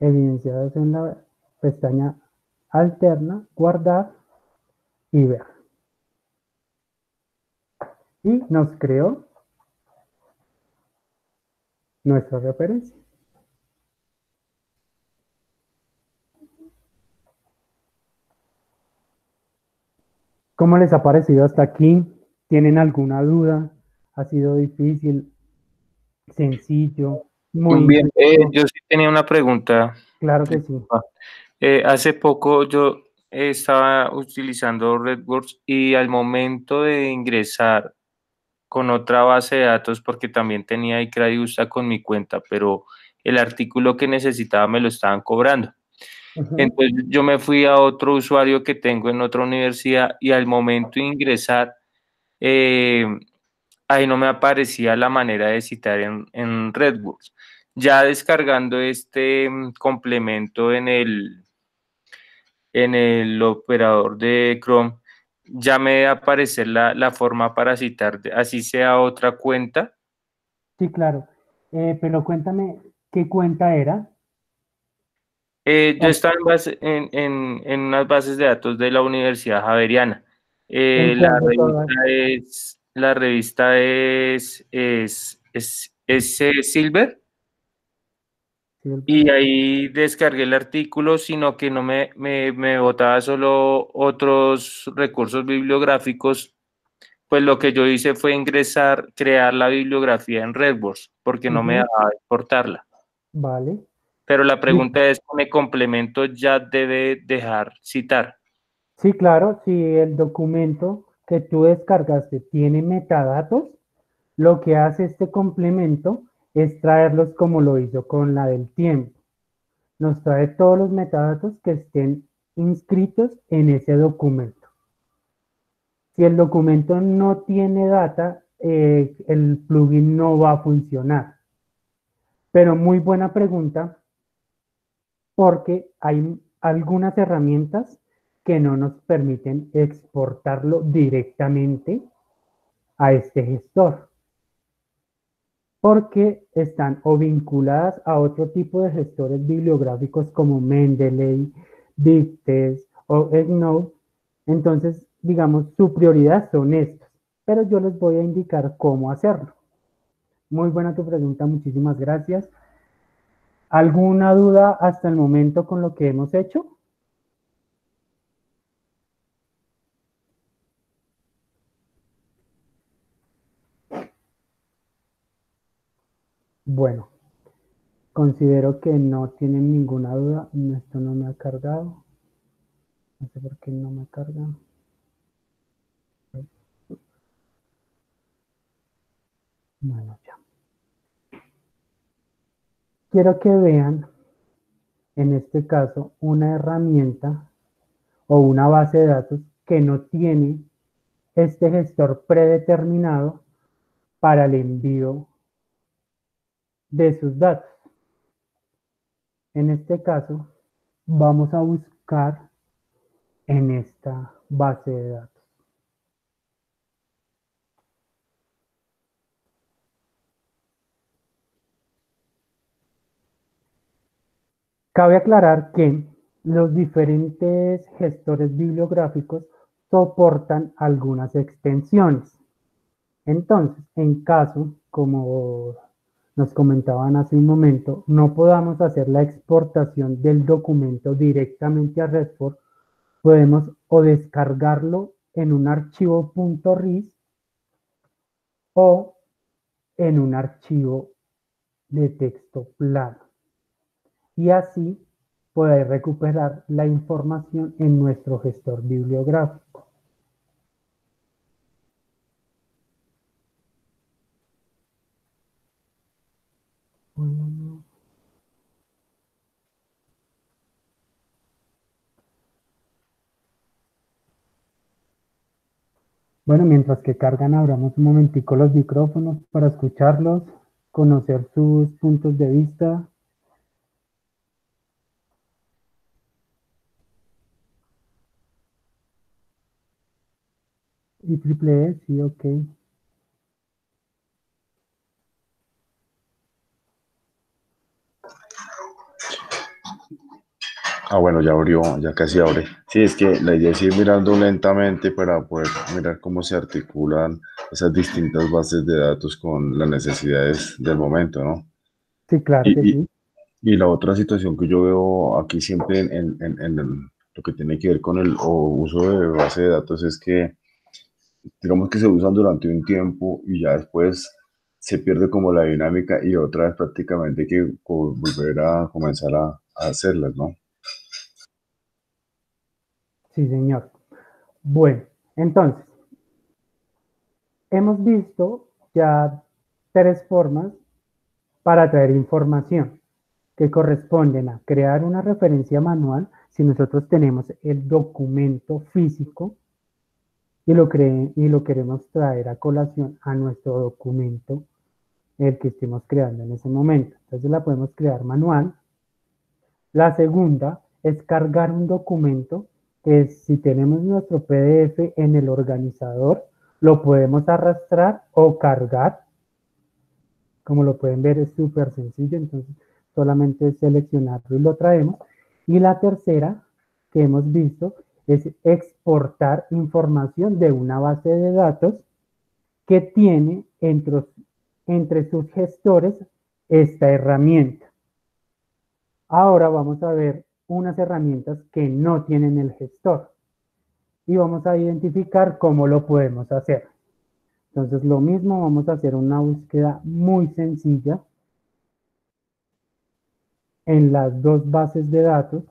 evidenciados en la pestaña alterna, guardar y ver. Y nos creó nuestra referencia. ¿Cómo les ha parecido hasta aquí? ¿Tienen alguna duda? ¿Ha sido difícil? ¿Sencillo? Muy bien, eh, yo sí tenía una pregunta. Claro que sí. Eh, hace poco yo estaba utilizando RedWords y al momento de ingresar con otra base de datos, porque también tenía iCrayusta con mi cuenta, pero el artículo que necesitaba me lo estaban cobrando. Entonces yo me fui a otro usuario que tengo en otra universidad y al momento de ingresar, eh, ahí no me aparecía la manera de citar en, en. Ya descargando este mm, complemento en el, en el operador de Chrome, ya me debe aparecer la, la forma para citar, así sea otra cuenta. Sí, claro. Eh, pero cuéntame, ¿qué cuenta era? Eh, yo estaba en, en, en, unas bases de datos de la Universidad Javeriana. Eh, la, revista es, la revista es, es, es, Silver. Y ahí descargué el artículo, sino que no me, me, me botaba solo otros recursos bibliográficos. Pues lo que yo hice fue ingresar, crear la bibliografía en Redbox, porque no me dejaba exportarla. Vale. Pero la pregunta es, ¿me complemento ya debe dejar citar? Sí, claro, si el documento que tú descargaste tiene metadatos, lo que hace este complemento es traerlos como lo hizo con la del tiempo. Nos trae todos los metadatos que estén inscritos en ese documento. Si el documento no tiene data, eh, el plugin no va a funcionar. Pero muy buena pregunta, porque hay algunas herramientas que no nos permiten exportarlo directamente a este gestor porque están o vinculadas a otro tipo de gestores bibliográficos como Mendeley, Dictes o EndNote. Entonces, digamos, su prioridad son estos, pero yo les voy a indicar cómo hacerlo. Muy buena tu pregunta, muchísimas gracias. ¿Alguna duda hasta el momento con lo que hemos hecho? Bueno, considero que no tienen ninguna duda. Esto no me ha cargado. No sé por qué no me carga. Bueno, ya quiero que vean, en este caso, una herramienta o una base de datos que no tiene este gestor predeterminado para el envío de sus datos. En este caso, vamos a buscar en esta base de datos. Cabe aclarar que los diferentes gestores bibliográficos soportan algunas extensiones. Entonces, en caso, como nos comentaban hace un momento, no podamos hacer la exportación del documento directamente a Redford, podemos o descargarlo en un archivo .ris o en un archivo de texto plano y así poder recuperar la información en nuestro gestor bibliográfico. Bueno, mientras que cargan, abramos un momentico los micrófonos para escucharlos, conocer sus puntos de vista, Y triple E, sí, ok. Ah, bueno, ya abrió, ya casi abre. Sí, es que la idea es ir mirando lentamente para poder mirar cómo se articulan esas distintas bases de datos con las necesidades del momento, ¿no? Sí, claro y, que sí. Y, la otra situación que yo veo aquí siempre en, en, en, lo que tiene que ver con el uso de base de datos es que digamos que se usan durante un tiempo y ya después se pierde como la dinámica y otra vez prácticamente hay que volver a comenzar a, hacerlas, ¿no? Sí, señor. Bueno, entonces, hemos visto ya tres formas para traer información que corresponden a crear una referencia manual si nosotros tenemos el documento físico y lo, y lo queremos traer a colación a nuestro documento el que estemos creando en ese momento. Entonces la podemos crear manual. La segunda es cargar un documento que si tenemos nuestro PDF en el organizador, lo podemos arrastrar o cargar. Como lo pueden ver es súper sencillo, entonces solamente seleccionarlo y lo traemos. Y la tercera que hemos visto es exportar información de una base de datos que tiene entre, entre sus gestores esta herramienta. Ahora vamos a ver unas herramientas que no tienen el gestor y vamos a identificar cómo lo podemos hacer. Entonces lo mismo, vamos a hacer una búsqueda muy sencilla en las dos bases de datos.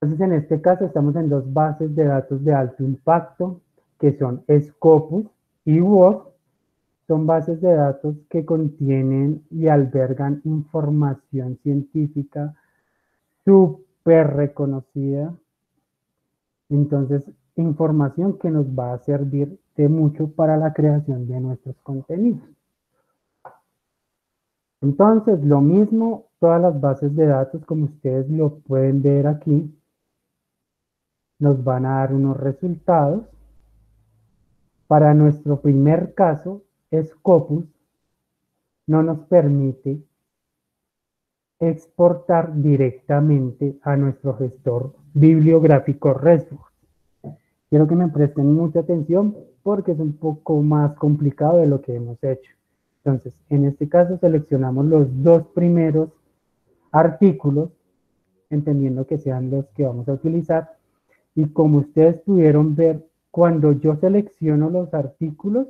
Entonces en este caso estamos en dos bases de datos de alto impacto que son Scopus y WOC. Son bases de datos que contienen y albergan información científica súper reconocida. Entonces, información que nos va a servir de mucho para la creación de nuestros contenidos. Entonces, lo mismo, todas las bases de datos, como ustedes lo pueden ver aquí, nos van a dar unos resultados. Para nuestro primer caso, Scopus no nos permite exportar directamente a nuestro gestor bibliográfico Redbook. Quiero que me presten mucha atención porque es un poco más complicado de lo que hemos hecho. Entonces, en este caso seleccionamos los dos primeros artículos, entendiendo que sean los que vamos a utilizar. Y como ustedes pudieron ver, cuando yo selecciono los artículos,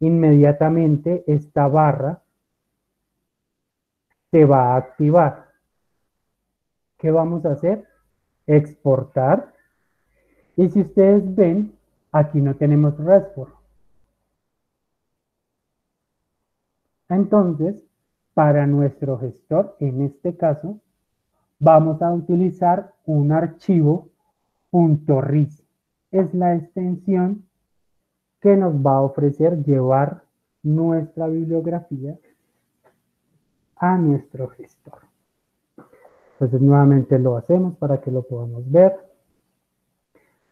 inmediatamente esta barra se va a activar. ¿Qué vamos a hacer? Exportar. Y si ustedes ven, aquí no tenemos RESTful. Entonces, para nuestro gestor, en este caso, vamos a utilizar un archivo .ris. Es la extensión que nos va a ofrecer llevar nuestra bibliografía a nuestro gestor. Entonces nuevamente lo hacemos para que lo podamos ver.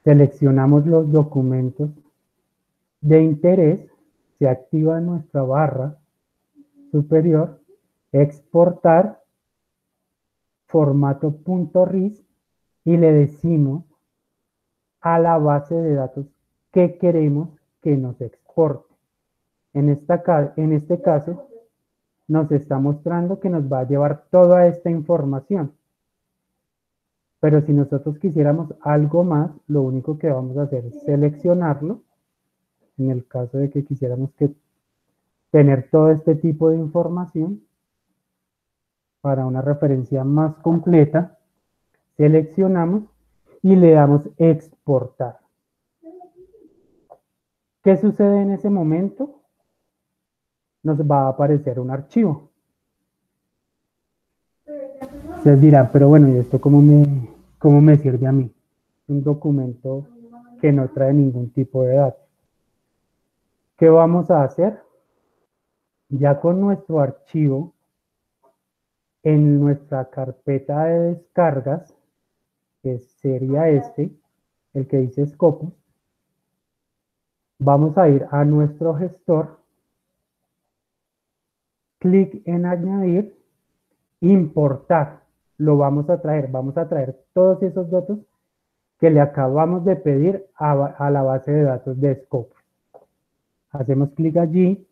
Seleccionamos los documentos de interés, se activa nuestra barra superior, exportar, formato .ris y le decimos a la base de datos que queremos que nos exporte. En, esta, en este caso, nos está mostrando que nos va a llevar toda esta información. Pero si nosotros quisiéramos algo más, lo único que vamos a hacer es seleccionarlo. En el caso de que quisiéramos tener todo este tipo de información para una referencia más completa, seleccionamos y le damos exportar. ¿Qué sucede en ese momento? Nos va a aparecer un archivo. Ustedes dirán, pero bueno, ¿y esto cómo me, cómo me sirve a mí? Un documento que no trae ningún tipo de datos. ¿Qué vamos a hacer? Ya con nuestro archivo, en nuestra carpeta de descargas, que sería este, el que dice Scopus, Vamos a ir a nuestro gestor, clic en añadir, importar, lo vamos a traer, vamos a traer todos esos datos que le acabamos de pedir a, la base de datos de Scopus. Hacemos clic allí,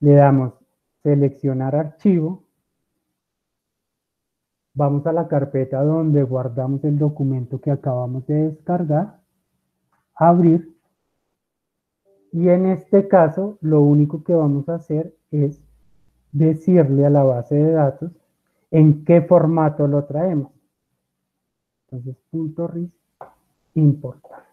le damos seleccionar archivo, vamos a la carpeta donde guardamos el documento que acabamos de descargar, abrir. Y en este caso, lo único que vamos a hacer es decirle a la base de datos en qué formato lo traemos. Entonces, punto .ris, importar.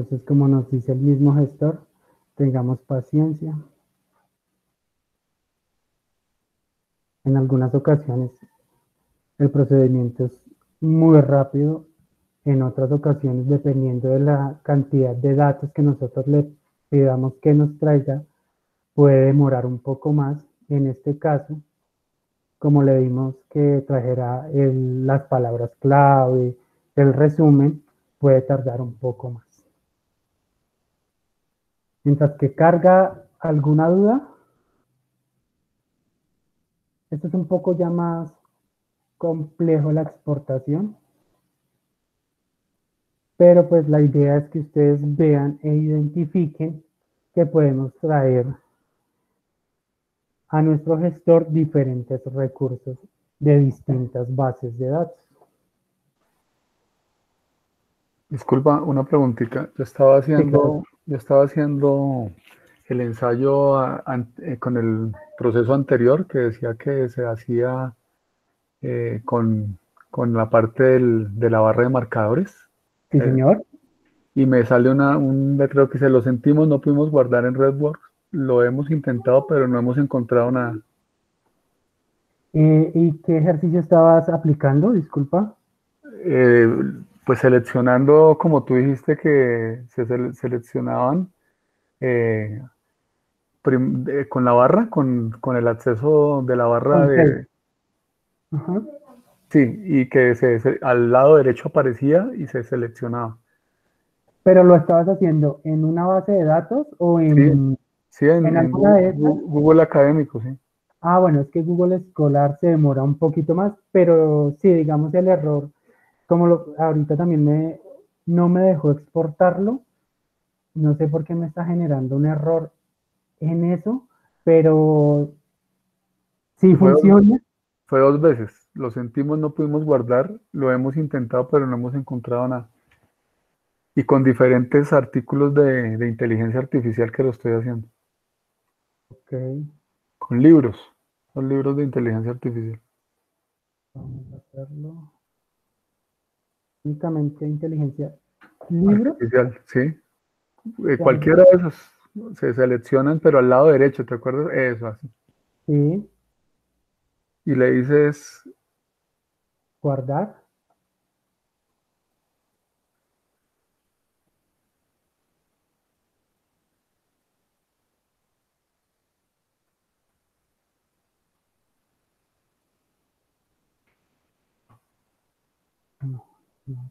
Entonces, como nos dice el mismo gestor, tengamos paciencia. En algunas ocasiones el procedimiento es muy rápido, en otras ocasiones, dependiendo de la cantidad de datos que nosotros le pidamos que nos traiga, puede demorar un poco más. En este caso, como le dimos que trajera las palabras clave, el resumen, puede tardar un poco más. Mientras que carga alguna duda, esto es un poco ya más complejo la exportación. Pero pues la idea es que ustedes vean e identifiquen que podemos traer a nuestro gestor diferentes recursos de distintas bases de datos. Disculpa, una preguntita. Yo estaba haciendo, yo estaba haciendo el ensayo eh, con el proceso anterior que decía que se hacía eh, con, la parte de la barra de marcadores. Sí, eh, señor. Y me sale una, un letrero que se lo sentimos, no pudimos guardar en Redworks. Lo hemos intentado, pero no hemos encontrado nada. ¿Y qué ejercicio estabas aplicando? Disculpa. Pues seleccionando, como tú dijiste, que se seleccionaban con la barra, con, el acceso de la barra de... Sí, y que se, al lado derecho aparecía y se seleccionaba. ¿Pero lo estabas haciendo en una base de datos o en, sí, en, Google, Académico, sí. Ah, bueno, es que Google Escolar se demora un poquito más, pero sí, digamos el error, como lo, ahorita también me, no me dejó exportarlo, no sé por qué me está generando un error en eso, pero sí funciona. fue dos veces. Lo sentimos, no pudimos guardar, lo hemos intentado, pero no hemos encontrado nada. Y con diferentes artículos de, inteligencia artificial que lo estoy haciendo. Ok. Con libros, son libros de inteligencia artificial. Vamos a hacerlo. Únicamente inteligencia. ¿Libros? Artificial, sí. Eh, cualquiera de esos se seleccionan, pero al lado derecho, ¿te acuerdas? Eso, así. Sí. Y le dices... Guardar. No, no.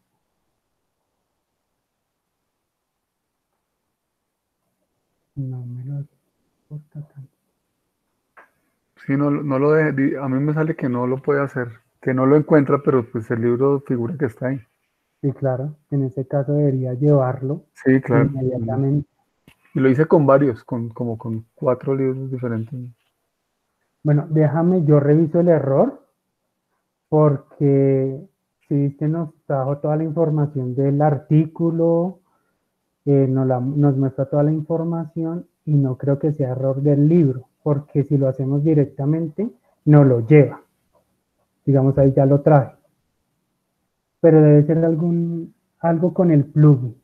No me lo importa tanto. Sí, no, no lo de, a mí me sale que no lo puede hacer, que no lo encuentra, pero pues el libro figura que está ahí. Sí, claro, en ese caso debería llevarlo sí, claro. inmediatamente. Y lo hice con varios, con, como con cuatro libros diferentes. Bueno, déjame, yo reviso el error, porque si viste nos trajo toda la información del artículo, eh, nos, muestra toda la información y no creo que sea error del libro, porque si lo hacemos directamente, no lo lleva. Digamos, ahí ya lo trae. Pero debe ser algún, algo con el plugin.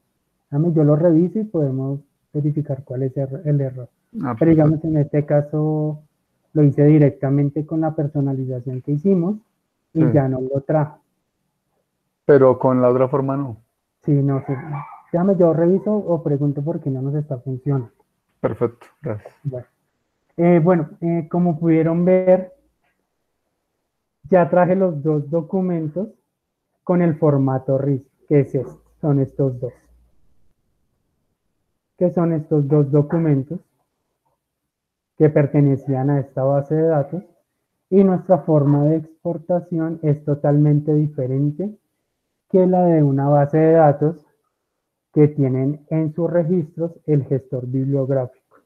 yo lo reviso y podemos verificar cuál es el error. Ah, Pero digamos, en este caso lo hice directamente con la personalización que hicimos y ya no lo trajo. Pero con la otra forma no. Sí, no, sí, Déjame, yo reviso o pregunto por qué no nos está funcionando. Perfecto, gracias. Bueno, eh, eh, como pudieron ver, ya traje los dos documentos con el formato RIS, que es son estos dos. ¿Qué son estos dos documentos que pertenecían a esta base de datos y nuestra forma de exportación es totalmente diferente que la de una base de datos que tienen en sus registros el gestor bibliográfico.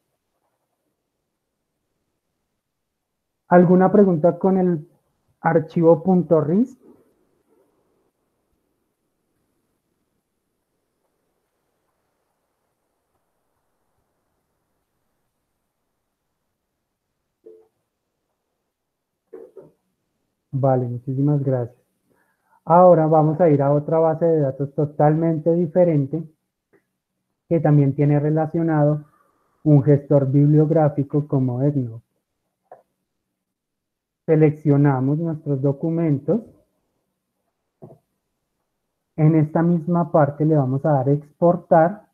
¿Alguna pregunta con el archivo .ris? Vale, muchísimas gracias. Ahora vamos a ir a otra base de datos totalmente diferente que también tiene relacionado un gestor bibliográfico como EndNote. Seleccionamos nuestros documentos. En esta misma parte le vamos a dar exportar,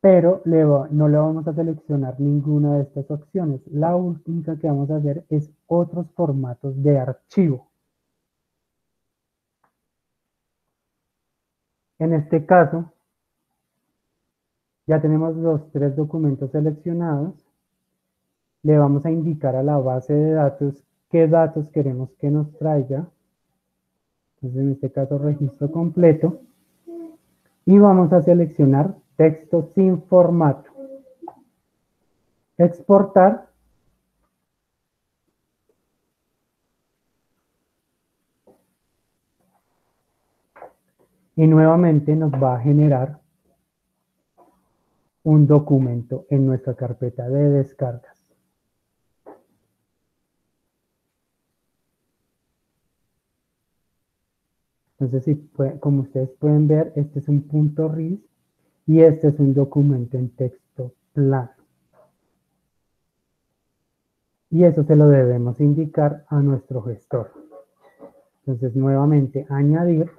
pero no le vamos a seleccionar ninguna de estas opciones. La única que vamos a hacer es otros formatos de archivo. En este caso, ya tenemos los tres documentos seleccionados. Le vamos a indicar a la base de datos qué datos queremos que nos traiga. Entonces, en este caso, registro completo. Y vamos a seleccionar texto sin formato. Exportar. Y nuevamente nos va a generar un documento en nuestra carpeta de descargas. Entonces, como ustedes pueden ver, este es un punto RIS y este es un documento en texto plano. Y eso se lo debemos indicar a nuestro gestor. Entonces, nuevamente, añadir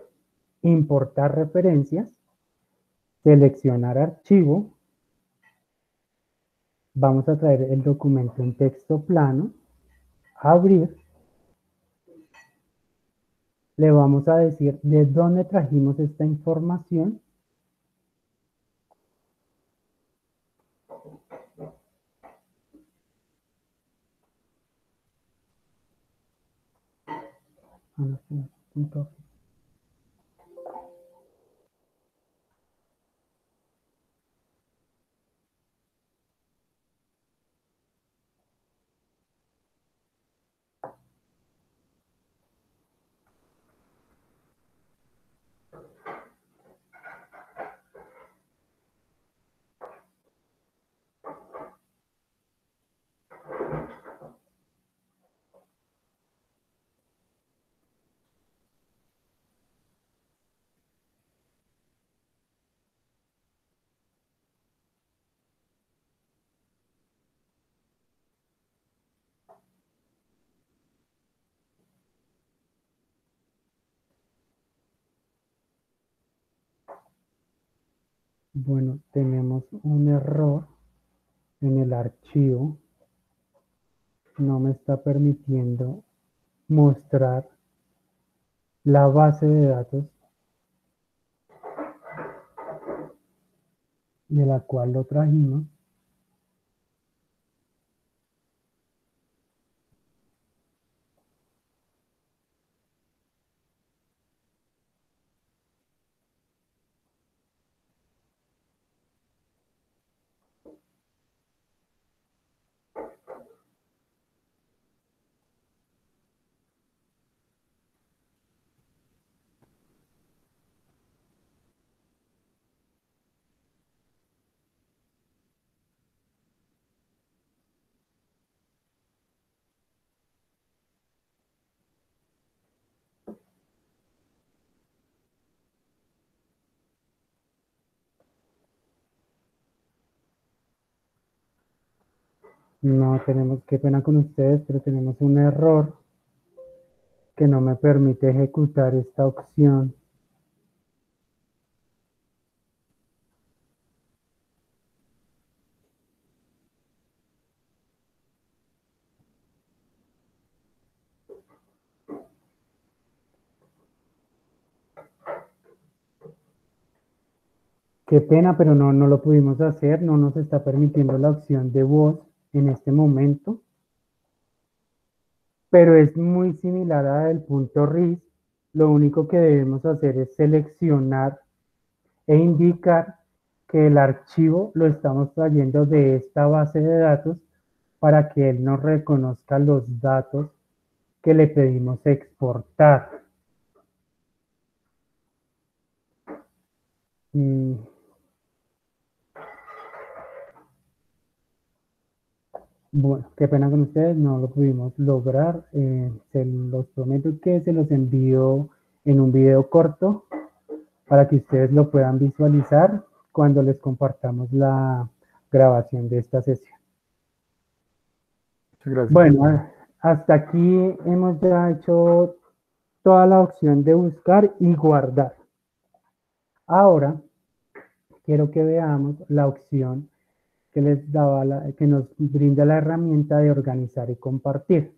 importar referencias, seleccionar archivo, vamos a traer el documento en texto plano, abrir, le vamos a decir de dónde trajimos esta información, Bueno, tenemos un error en el archivo. No me está permitiendo mostrar la base de datos de la cual lo trajimos. No tenemos, qué pena con ustedes, pero tenemos un error que no me permite ejecutar esta opción. Qué pena, pero no, no lo pudimos hacer, no nos está permitiendo la opción de voz en este momento, pero es muy similar al punto RIS. Lo único que debemos hacer es seleccionar e indicar que el archivo lo estamos trayendo de esta base de datos para que él nos reconozca los datos que le pedimos exportar. Mm. Bueno, qué pena con ustedes, no lo pudimos lograr. Eh, se los prometo que se los envío en un video corto para que ustedes lo puedan visualizar. cuando les compartamos la grabación de esta sesión. Muchas gracias. Bueno, hasta aquí hemos ya hecho toda la opción de buscar y guardar. Ahora, quiero que veamos la opción que les daba, la, que nos brinda la herramienta de organizar y compartir.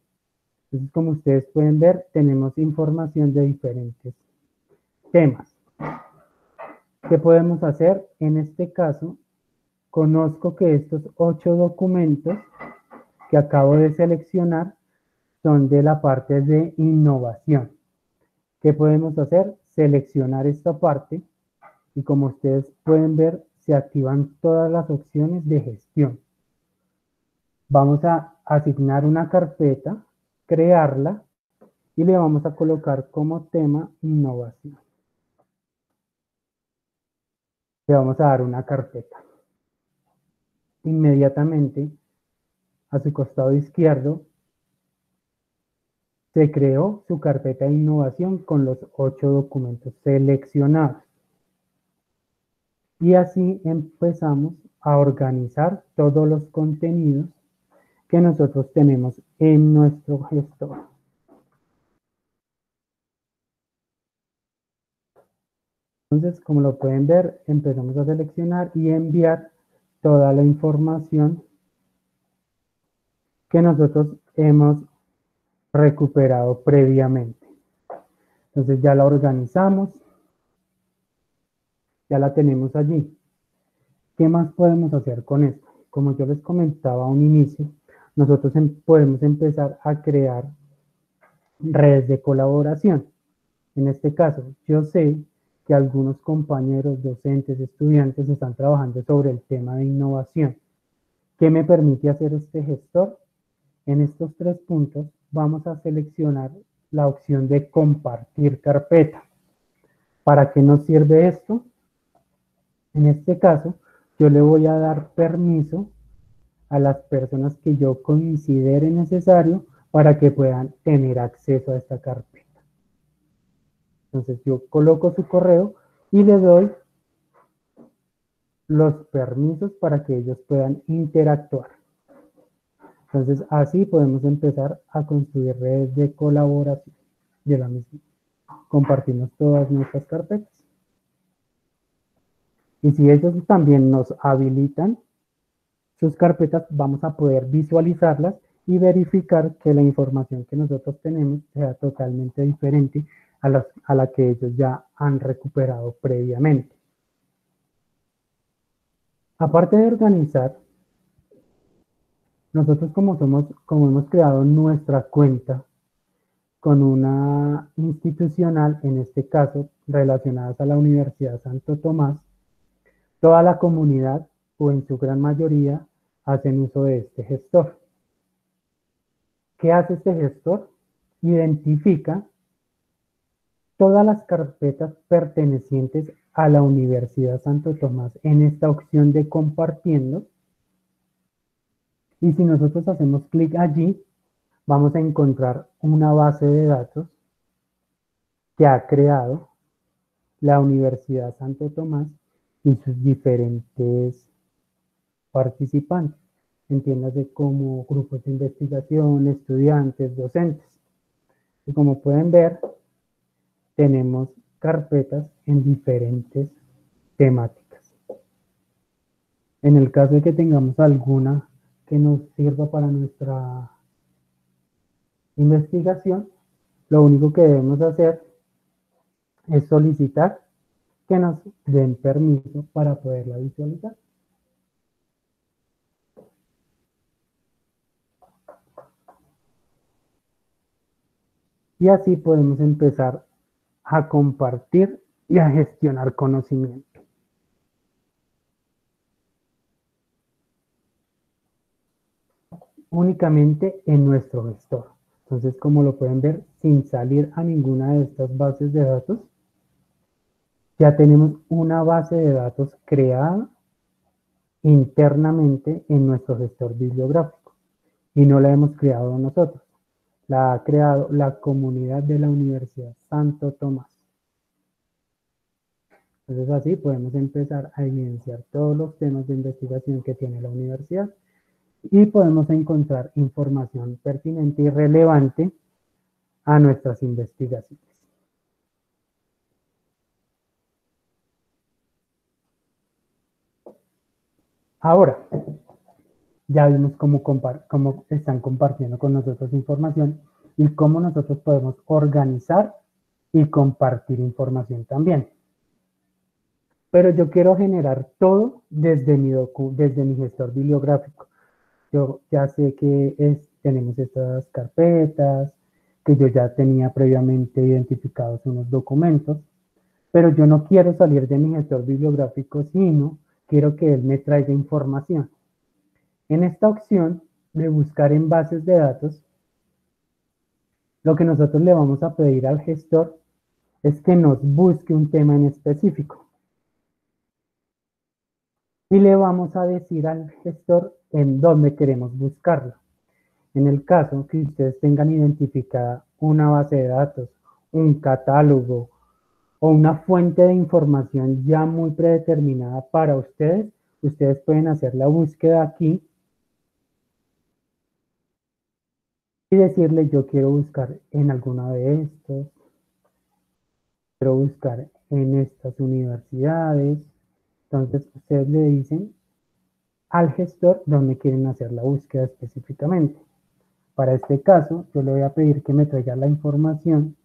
Entonces, como ustedes pueden ver, tenemos información de diferentes temas. ¿Qué podemos hacer? En este caso, conozco que estos ocho documentos que acabo de seleccionar son de la parte de innovación. ¿Qué podemos hacer? Seleccionar esta parte y como ustedes pueden ver, se activan todas las opciones de gestión. Vamos a asignar una carpeta, crearla y le vamos a colocar como tema innovación. Le vamos a dar una carpeta. Inmediatamente a su costado izquierdo se creó su carpeta de innovación con los ocho documentos seleccionados. Y así empezamos a organizar todos los contenidos que nosotros tenemos en nuestro gestor. Entonces, como lo pueden ver, empezamos a seleccionar y enviar toda la información que nosotros hemos recuperado previamente. Entonces ya la organizamos, ya la tenemos allí. ¿Qué más podemos hacer con esto? Como yo les comentaba a un inicio, nosotros em, podemos empezar a crear redes de colaboración. En este caso, yo sé que algunos compañeros, docentes, estudiantes están trabajando sobre el tema de innovación. ¿Qué me permite hacer este gestor? En estos tres puntos vamos a seleccionar la opción de compartir carpeta. ¿Para qué nos sirve esto? En este caso, yo le voy a dar permiso a las personas que yo considere necesario para que puedan tener acceso a esta carpeta. Entonces yo coloco su correo y le doy los permisos para que ellos puedan interactuar. Entonces así podemos empezar a construir redes de colaboración de la misma. Compartimos todas nuestras carpetas. Y si ellos también nos habilitan sus carpetas, vamos a poder visualizarlas y verificar que la información que nosotros tenemos sea totalmente diferente a, la que ellos ya han recuperado previamente. Aparte de organizar, nosotros como somos, como hemos creado nuestra cuenta con una institucional, en este caso relacionadas a la Universidad Santo Tomás, toda la comunidad o en su gran mayoría hacen uso de este gestor. ¿Qué hace este gestor? Identifica todas las carpetas pertenecientes a la Universidad Santo Tomás en esta opción de compartiendo. Y si nosotros hacemos clic allí, vamos a encontrar una base de datos que ha creado la Universidad Santo Tomás y sus diferentes participantes. Entiéndase como grupos de investigación, estudiantes, docentes. Y como pueden ver, tenemos carpetas en diferentes temáticas. En el caso de que tengamos alguna que nos sirva para nuestra investigación, lo único que debemos hacer es solicitar que nos den permiso para poderla visualizar. Y así podemos empezar a compartir y a gestionar conocimiento. Únicamente en nuestro gestor. Entonces, como lo pueden ver, sin salir a ninguna de estas bases de datos, ya tenemos una base de datos creada internamente en nuestro gestor bibliográfico y no la hemos creado nosotros la ha creado la comunidad de la Universidad Santo Tomás. Entonces así podemos empezar a evidenciar todos los temas de investigación que tiene la universidad y podemos encontrar información pertinente y relevante a nuestras investigaciones. Ahora, ya vimos cómo, están compartiendo con nosotros información y cómo nosotros podemos organizar y compartir información también. Pero yo quiero generar todo desde mi, desde mi gestor bibliográfico. Yo ya sé que tenemos estas carpetas, que yo ya tenía previamente identificados unos documentos, pero yo no quiero salir de mi gestor bibliográfico, sino quiero que él me traiga información. En esta opción de buscar en bases de datos, lo que nosotros le vamos a pedir al gestor es que nos busque un tema en específico. Y le vamos a decir al gestor en dónde queremos buscarlo. En el caso que ustedes tengan identificada una base de datos, un catálogo o una fuente de información ya muy predeterminada para ustedes, ustedes pueden hacer la búsqueda aquí y decirle yo quiero buscar en alguna de estos, quiero buscar en estas universidades. Entonces ustedes le dicen al gestor dónde quieren hacer la búsqueda específicamente. Para este caso, yo le voy a pedir que me traiga la información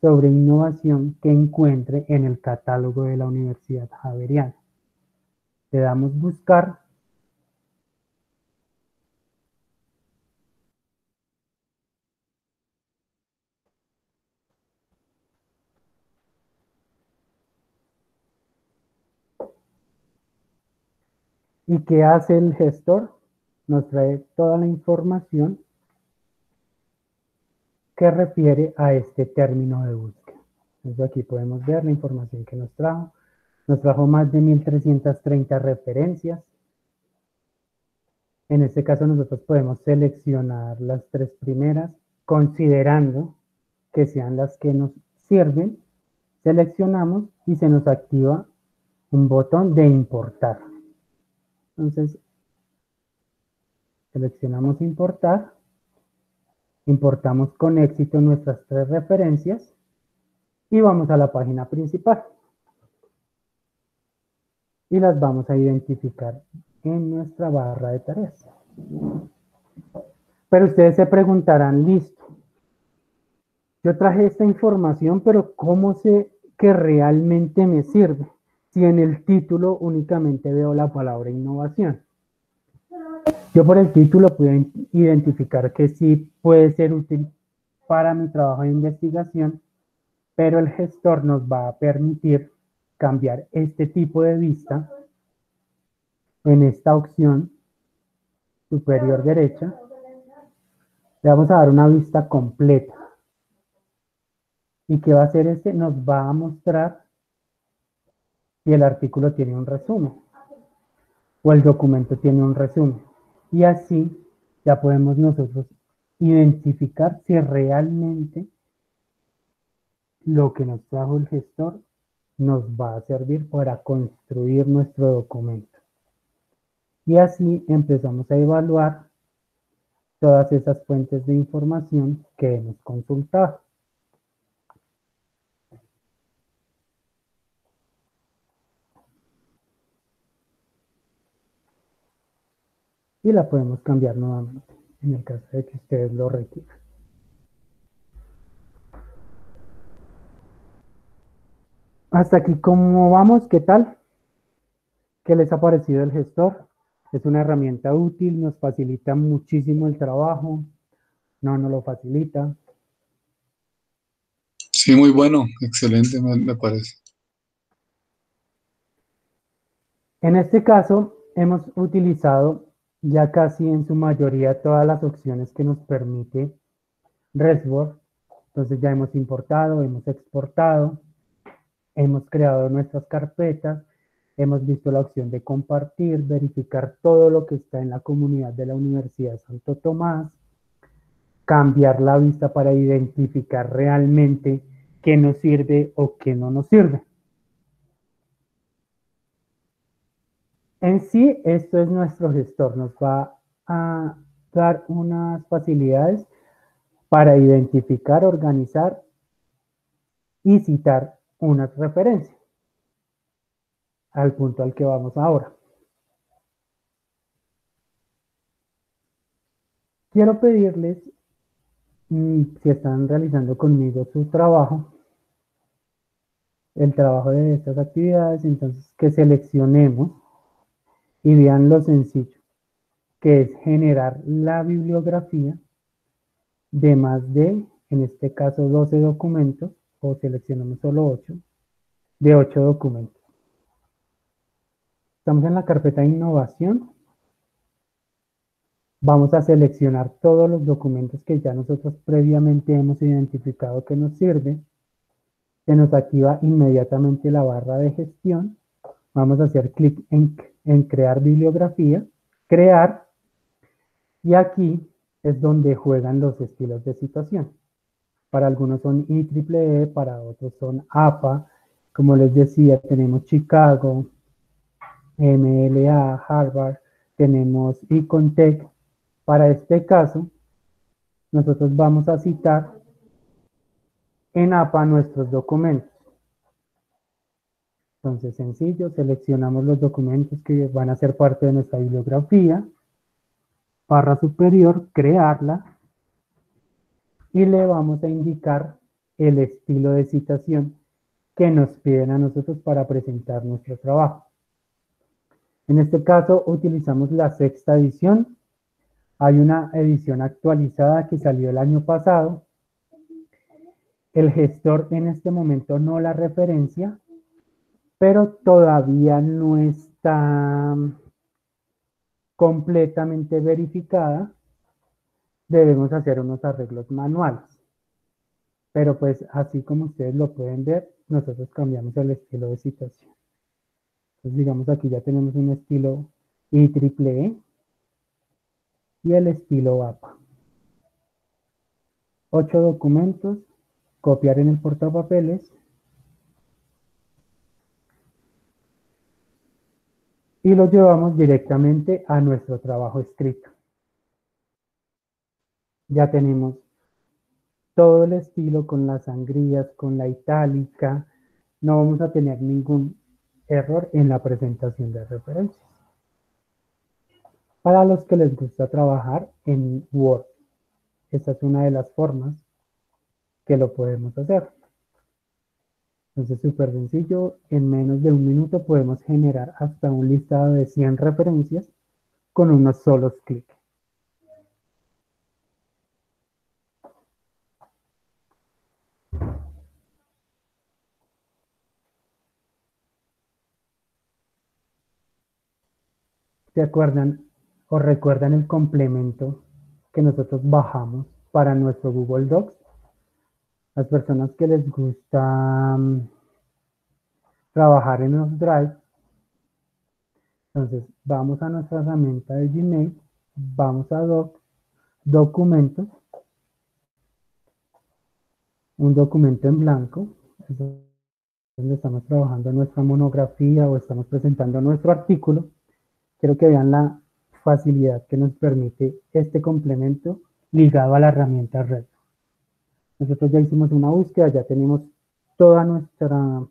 sobre innovación que encuentre en el catálogo de la Universidad Javeriana. Le damos buscar ¿Y qué hace el gestor? Nos trae toda la información que refiere a este término de búsqueda. Entonces aquí podemos ver la información que nos trajo. Nos trajo más de 1330 referencias. En este caso nosotros podemos seleccionar las tres primeras considerando que sean las que nos sirven. Seleccionamos y se nos activa un botón de importar. Entonces, seleccionamos importar, importamos con éxito nuestras tres referencias y vamos a la página principal. Y las vamos a identificar en nuestra barra de tareas. Pero ustedes se preguntarán, listo, yo traje esta información, pero ¿cómo sé que realmente me sirve? si en el título únicamente veo la palabra innovación. Yo por el título puedo identificar que sí puede ser útil para mi trabajo de investigación, pero el gestor nos va a permitir cambiar este tipo de vista en esta opción superior derecha. Le vamos a dar una vista completa. ¿Y qué va a hacer este? Nos va a mostrar y el artículo tiene un resumen o el documento tiene un resumen. Y así ya podemos nosotros identificar si realmente lo que nos trajo el gestor nos va a servir para construir nuestro documento. Y así empezamos a evaluar todas esas fuentes de información que hemos consultado. Y la podemos cambiar nuevamente en el caso de que ustedes lo requieran. Hasta aquí, ¿cómo vamos? ¿Qué tal? ¿Qué les ha parecido el gestor? Es una herramienta útil, nos facilita muchísimo el trabajo. No, no lo facilita. Sí, muy bueno, excelente, me parece. En este caso, hemos utilizado ya casi en su mayoría todas las opciones que nos permite ResWord. Entonces ya hemos importado, hemos exportado, hemos creado nuestras carpetas, hemos visto la opción de compartir, verificar todo lo que está en la comunidad de la Universidad de Santo Tomás, cambiar la vista para identificar realmente qué nos sirve o qué no nos sirve. En sí, esto es nuestro gestor, nos va a dar unas facilidades para identificar, organizar y citar unas referencias al punto al que vamos ahora. Quiero pedirles, mm, si están realizando conmigo su trabajo, el trabajo de estas actividades, entonces que seleccionemos y vean lo sencillo, que es generar la bibliografía de más de, en este caso, 12 documentos, o seleccionamos solo 8, de 8 documentos. Estamos en la carpeta innovación. Vamos a seleccionar todos los documentos que ya nosotros previamente hemos identificado que nos sirven. Se nos activa inmediatamente la barra de gestión. Vamos a hacer clic en, en crear bibliografía, crear, y aquí es donde juegan los estilos de citación. Para algunos son IEEE, para otros son APA. Como les decía, tenemos Chicago, MLA, Harvard, tenemos Icontech. Para este caso, nosotros vamos a citar en APA nuestros documentos. Entonces, sencillo, seleccionamos los documentos que van a ser parte de nuestra bibliografía. Barra superior, crearla. Y le vamos a indicar el estilo de citación que nos piden a nosotros para presentar nuestro trabajo. En este caso utilizamos la sexta edición. Hay una edición actualizada que salió el año pasado. El gestor en este momento no la referencia, pero todavía no está completamente verificada. Debemos hacer unos arreglos manuales. Pero pues así como ustedes lo pueden ver, nosotros cambiamos el estilo de citación. Entonces, digamos, aquí ya tenemos un estilo IEEE y el estilo APA. Ocho documentos, copiar en el portapapeles. Y los llevamos directamente a nuestro trabajo escrito. Ya tenemos todo el estilo con las sangrías, con la itálica. No vamos a tener ningún error en la presentación de referencias. Para los que les gusta trabajar en Word, esta es una de las formas que lo podemos hacer. Entonces, súper sencillo, en menos de un minuto podemos generar hasta un listado de 100 referencias con unos solos clics. ¿Se acuerdan o recuerdan el complemento que nosotros bajamos para nuestro Google Docs? Las personas que les gusta mm, trabajar en los Drive, entonces vamos a nuestra herramienta de Gmail, vamos a Doc, Documentos, un documento en blanco, donde estamos trabajando nuestra monografía o estamos presentando nuestro artículo, quiero que vean la facilidad que nos permite este complemento ligado a la herramienta red. Nosotros ya hicimos una búsqueda, ya tenemos toda nuestra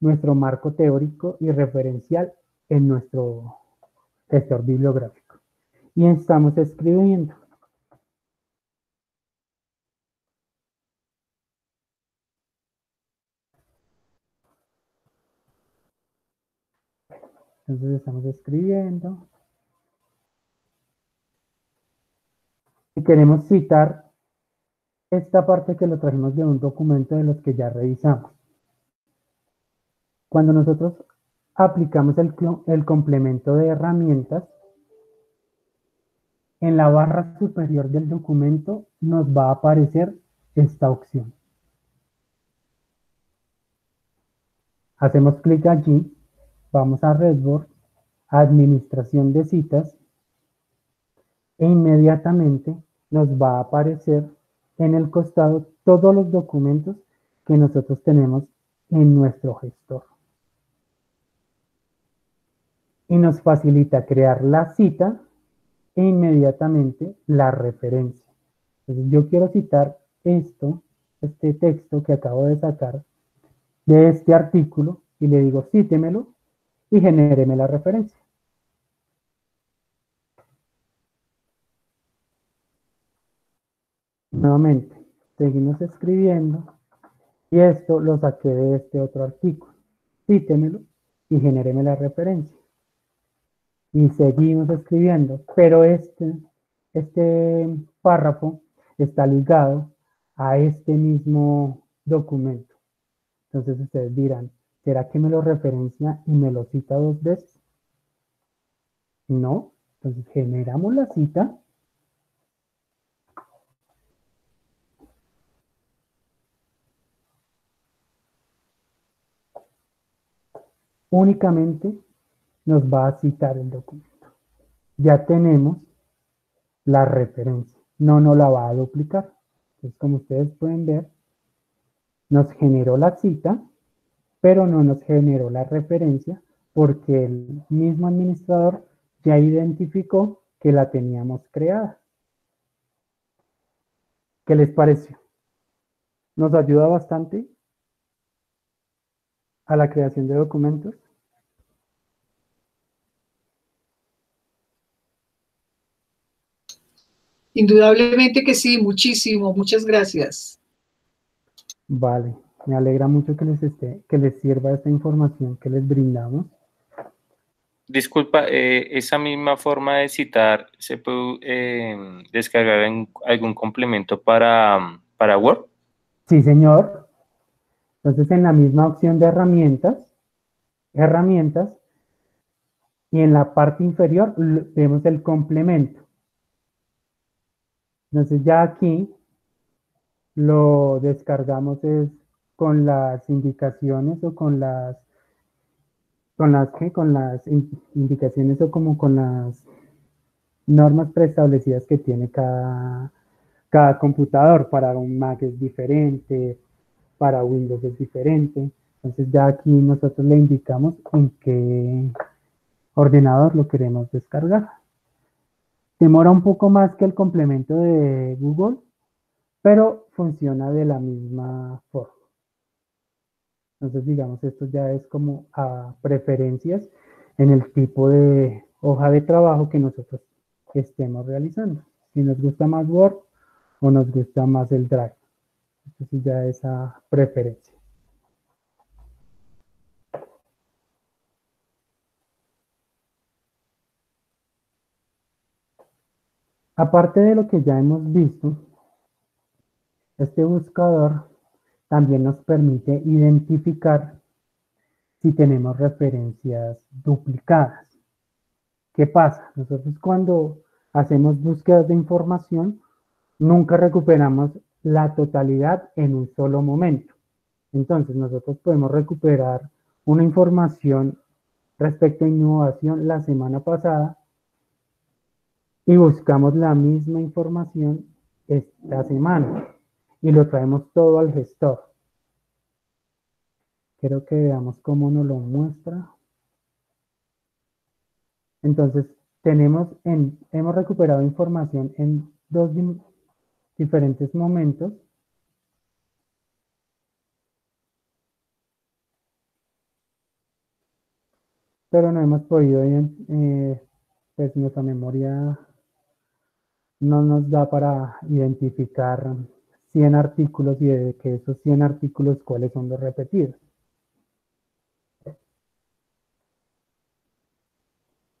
nuestro marco teórico y referencial en nuestro gestor bibliográfico. Y estamos escribiendo. Entonces estamos escribiendo. Y queremos citar esta parte que lo trajimos de un documento de los que ya revisamos. Cuando nosotros aplicamos el, el complemento de herramientas, en la barra superior del documento nos va a aparecer esta opción. Hacemos clic allí Vamos a Redboard, Administración de citas, e inmediatamente nos va a aparecer en el costado todos los documentos que nosotros tenemos en nuestro gestor. y nos facilita crear la cita e inmediatamente la referencia. Entonces yo quiero citar esto, este texto que acabo de sacar de este artículo y le digo cítemelo y genéreme la referencia. Nuevamente, seguimos escribiendo y esto lo saqué de este otro artículo. Cítemelo y genéreme la referencia. Y seguimos escribiendo, pero este, este párrafo está ligado a este mismo documento. Entonces ustedes dirán, ¿será que me lo referencia y me lo cita dos veces? No. Entonces generamos la cita únicamente nos va a citar el documento. Ya tenemos la referencia, no nos la va a duplicar. Entonces, como ustedes pueden ver, nos generó la cita, pero no nos generó la referencia porque el mismo administrador ya identificó que la teníamos creada. ¿Qué les pareció? ¿Nos ayuda bastante? A la creación de documentos? Indudablemente que sí, muchísimo, muchas gracias. Vale, me alegra mucho que les esté, que les sirva esta información que les brindamos. Disculpa, eh, esa misma forma de citar se puede eh, descargar en algún complemento para, para Word. Sí, señor. Entonces, en la misma opción de herramientas, herramientas, y en la parte inferior vemos el complemento. Entonces, ya aquí lo descargamos es con las indicaciones o con las con las que con las indicaciones o como con las normas preestablecidas que tiene cada, cada computador. Para un Mac es diferente, para Windows es diferente. Entonces ya aquí nosotros le indicamos en qué ordenador lo queremos descargar. Demora un poco más que el complemento de Google, pero funciona de la misma forma. Entonces, digamos, esto ya es como a preferencias en el tipo de hoja de trabajo que nosotros estemos realizando. Si nos gusta más Word o nos gusta más el Drive. Entonces ya esa preferencia. Aparte de lo que ya hemos visto, este buscador también nos permite identificar si tenemos referencias duplicadas. ¿Qué pasa? Nosotros cuando hacemos búsquedas de información, nunca recuperamos la totalidad en un solo momento. Entonces, nosotros podemos recuperar una información respecto a innovación la semana pasada y buscamos la misma información esta semana y lo traemos todo al gestor. Quiero que veamos cómo nos lo muestra. Entonces, tenemos en, hemos recuperado información en dos diferentes momentos. Pero no hemos podido, eh, pues nuestra memoria no nos da para identificar 100 artículos y de que esos 100 artículos cuáles son los repetidos.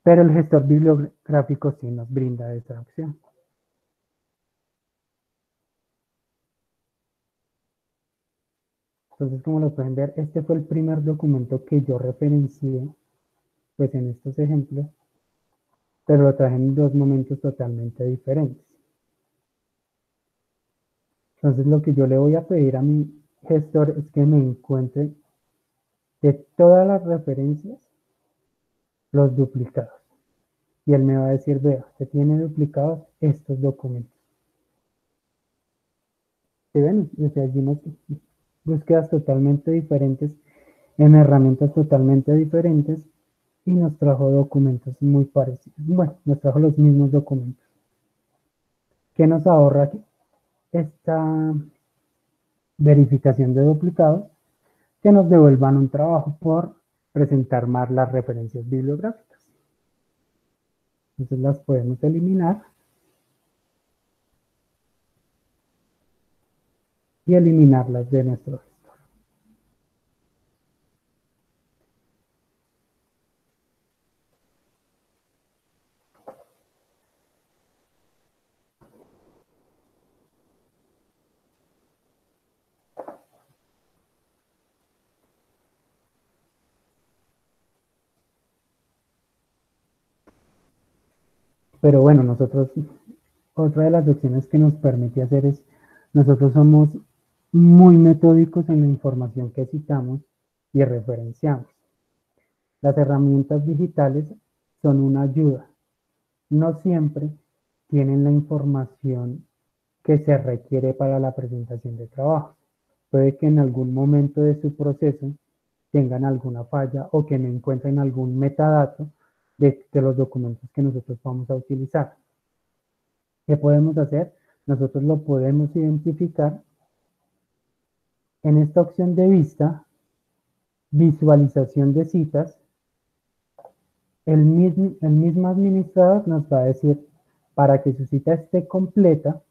Pero el gestor bibliográfico sí nos brinda esa opción. Entonces, como lo pueden ver, este fue el primer documento que yo referencié, pues en estos ejemplos, pero lo traje en dos momentos totalmente diferentes. Entonces, lo que yo le voy a pedir a mi gestor es que me encuentre de todas las referencias los duplicados. Y él me va a decir, vea, se tiene duplicados estos documentos. ¿Sí ven? Desde allí nos búsquedas totalmente diferentes, en herramientas totalmente diferentes, y nos trajo documentos muy parecidos. Bueno, nos trajo los mismos documentos. ¿Qué nos ahorra esta verificación de duplicados? Que nos devuelvan un trabajo por presentar más las referencias bibliográficas. Entonces las podemos eliminar. Y eliminarlas de nuestro Pero bueno, nosotros, otra de las opciones que nos permite hacer es, nosotros somos muy metódicos en la información que citamos y referenciamos. Las herramientas digitales son una ayuda. No siempre tienen la información que se requiere para la presentación de trabajo. Puede que en algún momento de su proceso tengan alguna falla o que no encuentren algún metadato de, los documentos que nosotros vamos a utilizar. ¿Qué podemos hacer? Nosotros lo podemos identificar en esta opción de vista, visualización de citas, el mismo, el mismo administrador nos va a decir, para que su cita esté completa,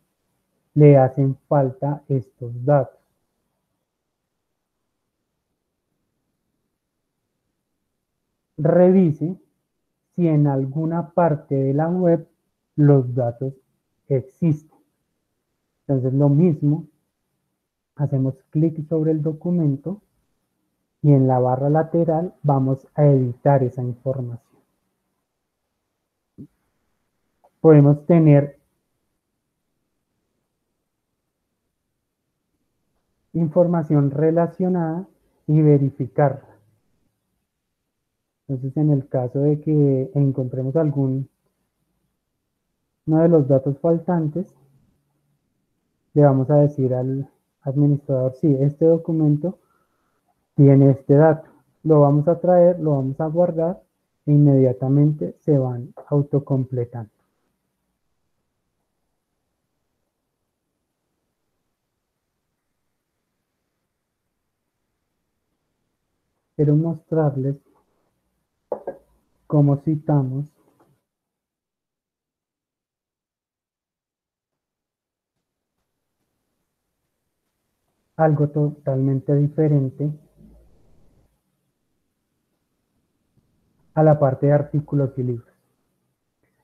le hacen falta estos datos. Revise si en alguna parte de la web los datos existen. Entonces lo mismo, hacemos clic sobre el documento y en la barra lateral vamos a editar esa información. Podemos tener información relacionada y verificarla. Entonces, en el caso de que encontremos algún uno de los datos faltantes, le vamos a decir al administrador, sí, este documento tiene este dato. Lo vamos a traer, lo vamos a guardar e inmediatamente se van autocompletando. Quiero mostrarles como citamos algo totalmente diferente a la parte de artículos y libros.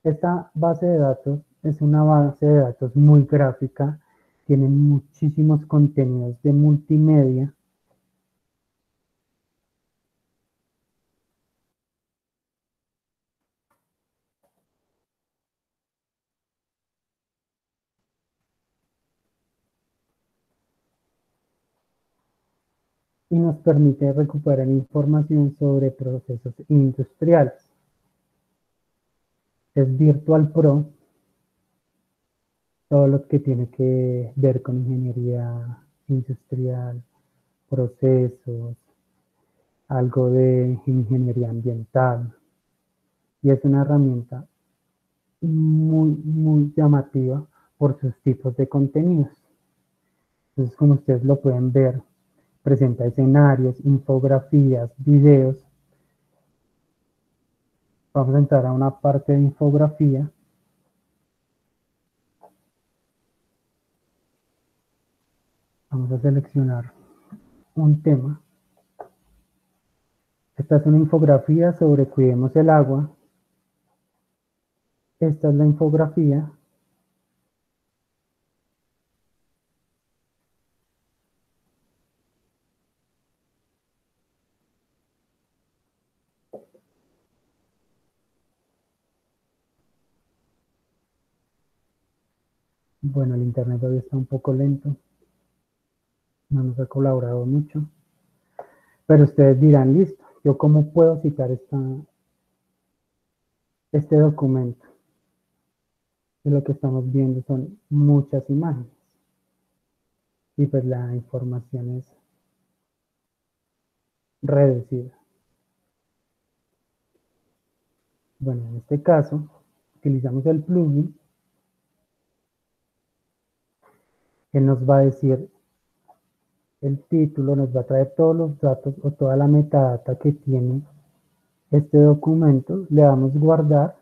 Esta base de datos es una base de datos muy gráfica, tiene muchísimos contenidos de multimedia y nos permite recuperar información sobre procesos industriales. Es Virtual Pro, todo lo que tiene que ver con ingeniería industrial, procesos, algo de ingeniería ambiental. Y es una herramienta muy, muy llamativa por sus tipos de contenidos. Entonces, como ustedes lo pueden ver, presenta escenarios, infografías, videos. Vamos a entrar a una parte de infografía. Vamos a seleccionar un tema. Esta es una infografía sobre cuidemos el agua. Esta es la infografía Bueno, el internet hoy está un poco lento. No nos ha colaborado mucho. Pero ustedes dirán, listo, ¿yo cómo puedo citar esta, este documento? Lo que estamos viendo son muchas imágenes. Y pues la información es reducida. Bueno, en este caso, utilizamos el plugin. Él nos va a decir el título, nos va a traer todos los datos o toda la metadata que tiene este documento. Le damos guardar,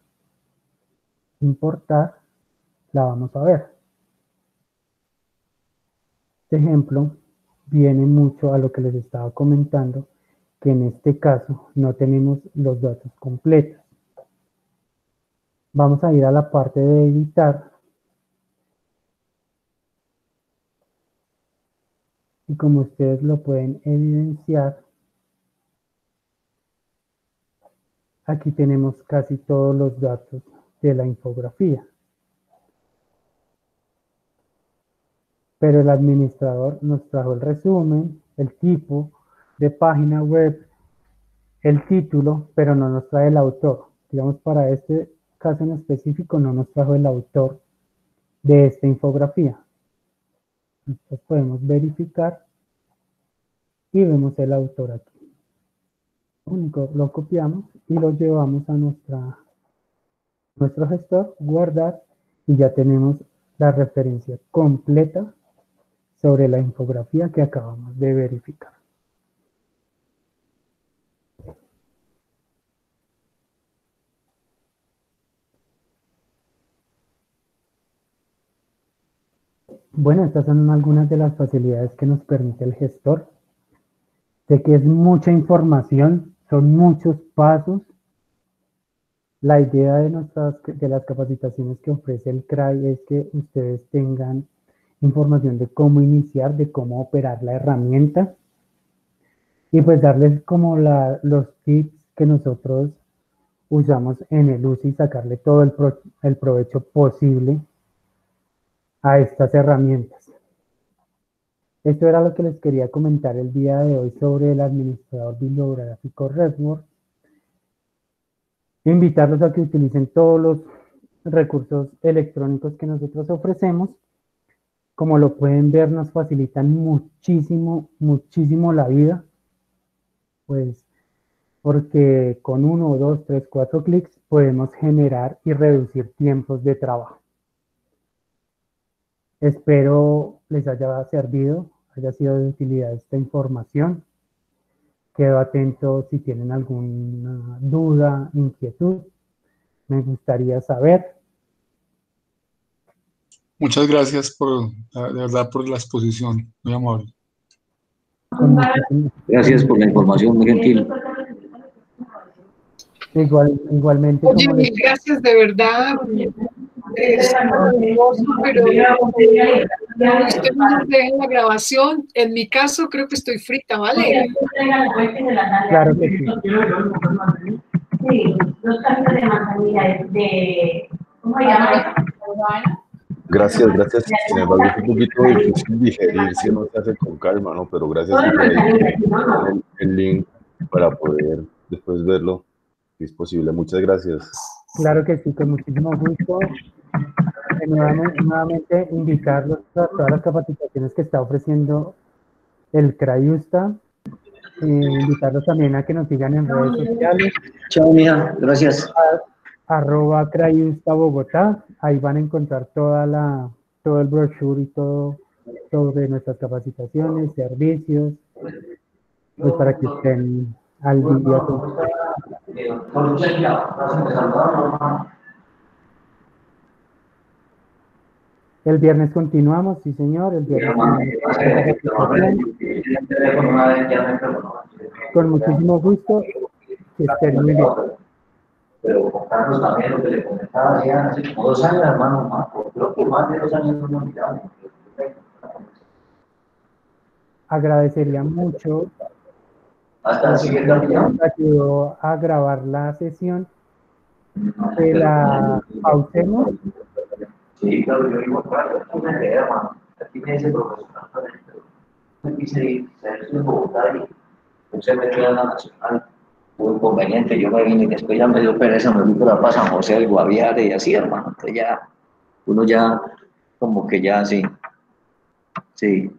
importar, la vamos a ver. Este ejemplo viene mucho a lo que les estaba comentando, que en este caso no tenemos los datos completos. Vamos a ir a la parte de editar. Y como ustedes lo pueden evidenciar, aquí tenemos casi todos los datos de la infografía. Pero el administrador nos trajo el resumen, el tipo de página web, el título, pero no nos trae el autor. Digamos, para este caso en específico no nos trajo el autor de esta infografía. Entonces podemos verificar y vemos el autor aquí. Único, lo copiamos y lo llevamos a nuestra, nuestro gestor, guardar y ya tenemos la referencia completa sobre la infografía que acabamos de verificar. Bueno, estas son algunas de las facilidades que nos permite el gestor. Sé que es mucha información, son muchos pasos. La idea de, nuestras, de las capacitaciones que ofrece el CRAI es que ustedes tengan información de cómo iniciar, de cómo operar la herramienta y pues darles como los tips que nosotros usamos en el uso y sacarle todo el, el provecho posible a estas herramientas. Esto era lo que les quería comentar el día de hoy sobre el administrador bibliográfico Redword. Invitarlos a que utilicen todos los recursos electrónicos que nosotros ofrecemos. Como lo pueden ver, nos facilitan muchísimo, muchísimo la vida. Pues porque con uno, dos, tres, cuatro clics podemos generar y reducir tiempos de trabajo. Espero les haya servido, haya sido de utilidad esta información. Quedo atento si tienen alguna duda, inquietud. Me gustaría saber. Muchas gracias por, de verdad, por la exposición. Muy amable. Gracias por la información, muy gentil. Igual, igualmente. Oye, gracias de verdad pero usted no en la grabación. En mi caso, creo que estoy frita, ¿vale? Claro que sí. Sí, los cambios de manzanilla de... ¿Cómo se llama? Gracias, gracias. Sin embargo, es un poquito difícil digerir si no se hace con calma, ¿no? Pero gracias por el, el link para poder después verlo, si es posible. Muchas gracias. Claro que sí, con muchísimo gusto. Eh, nuevamente, nuevamente invitarlos a todas las capacitaciones que está ofreciendo el CRAIUSTA. Eh, invitarlos también a que nos sigan en redes sociales. Chao, mija. Gracias. arroba CRAIUSTA Bogotá. Ahí van a encontrar toda la, todo el brochure y todo sobre nuestras capacitaciones, servicios, pues para que estén al día. El viernes continuamos, sí señor, el viernes Con muchísimo gusto, que estén muy bien. Pero con Carlos también lo que le comentaba ya hace como dos años, hermano, más, creo que más de dos años no miramos. Agradecería mucho hasta siguiente reunión. ayudó a grabar la sesión. Que la pausemos Sí, claro, yo digo, claro, es una idea, hermano. Aquí me dice profesional también, pero quise ir, se en Bogotá y usted me queda en la nacional. Muy conveniente, yo me vine y después ya me dio pereza, me fui por Paz San José del Guaviare y así, hermano. Entonces ya, uno ya, como que ya, sí, sí,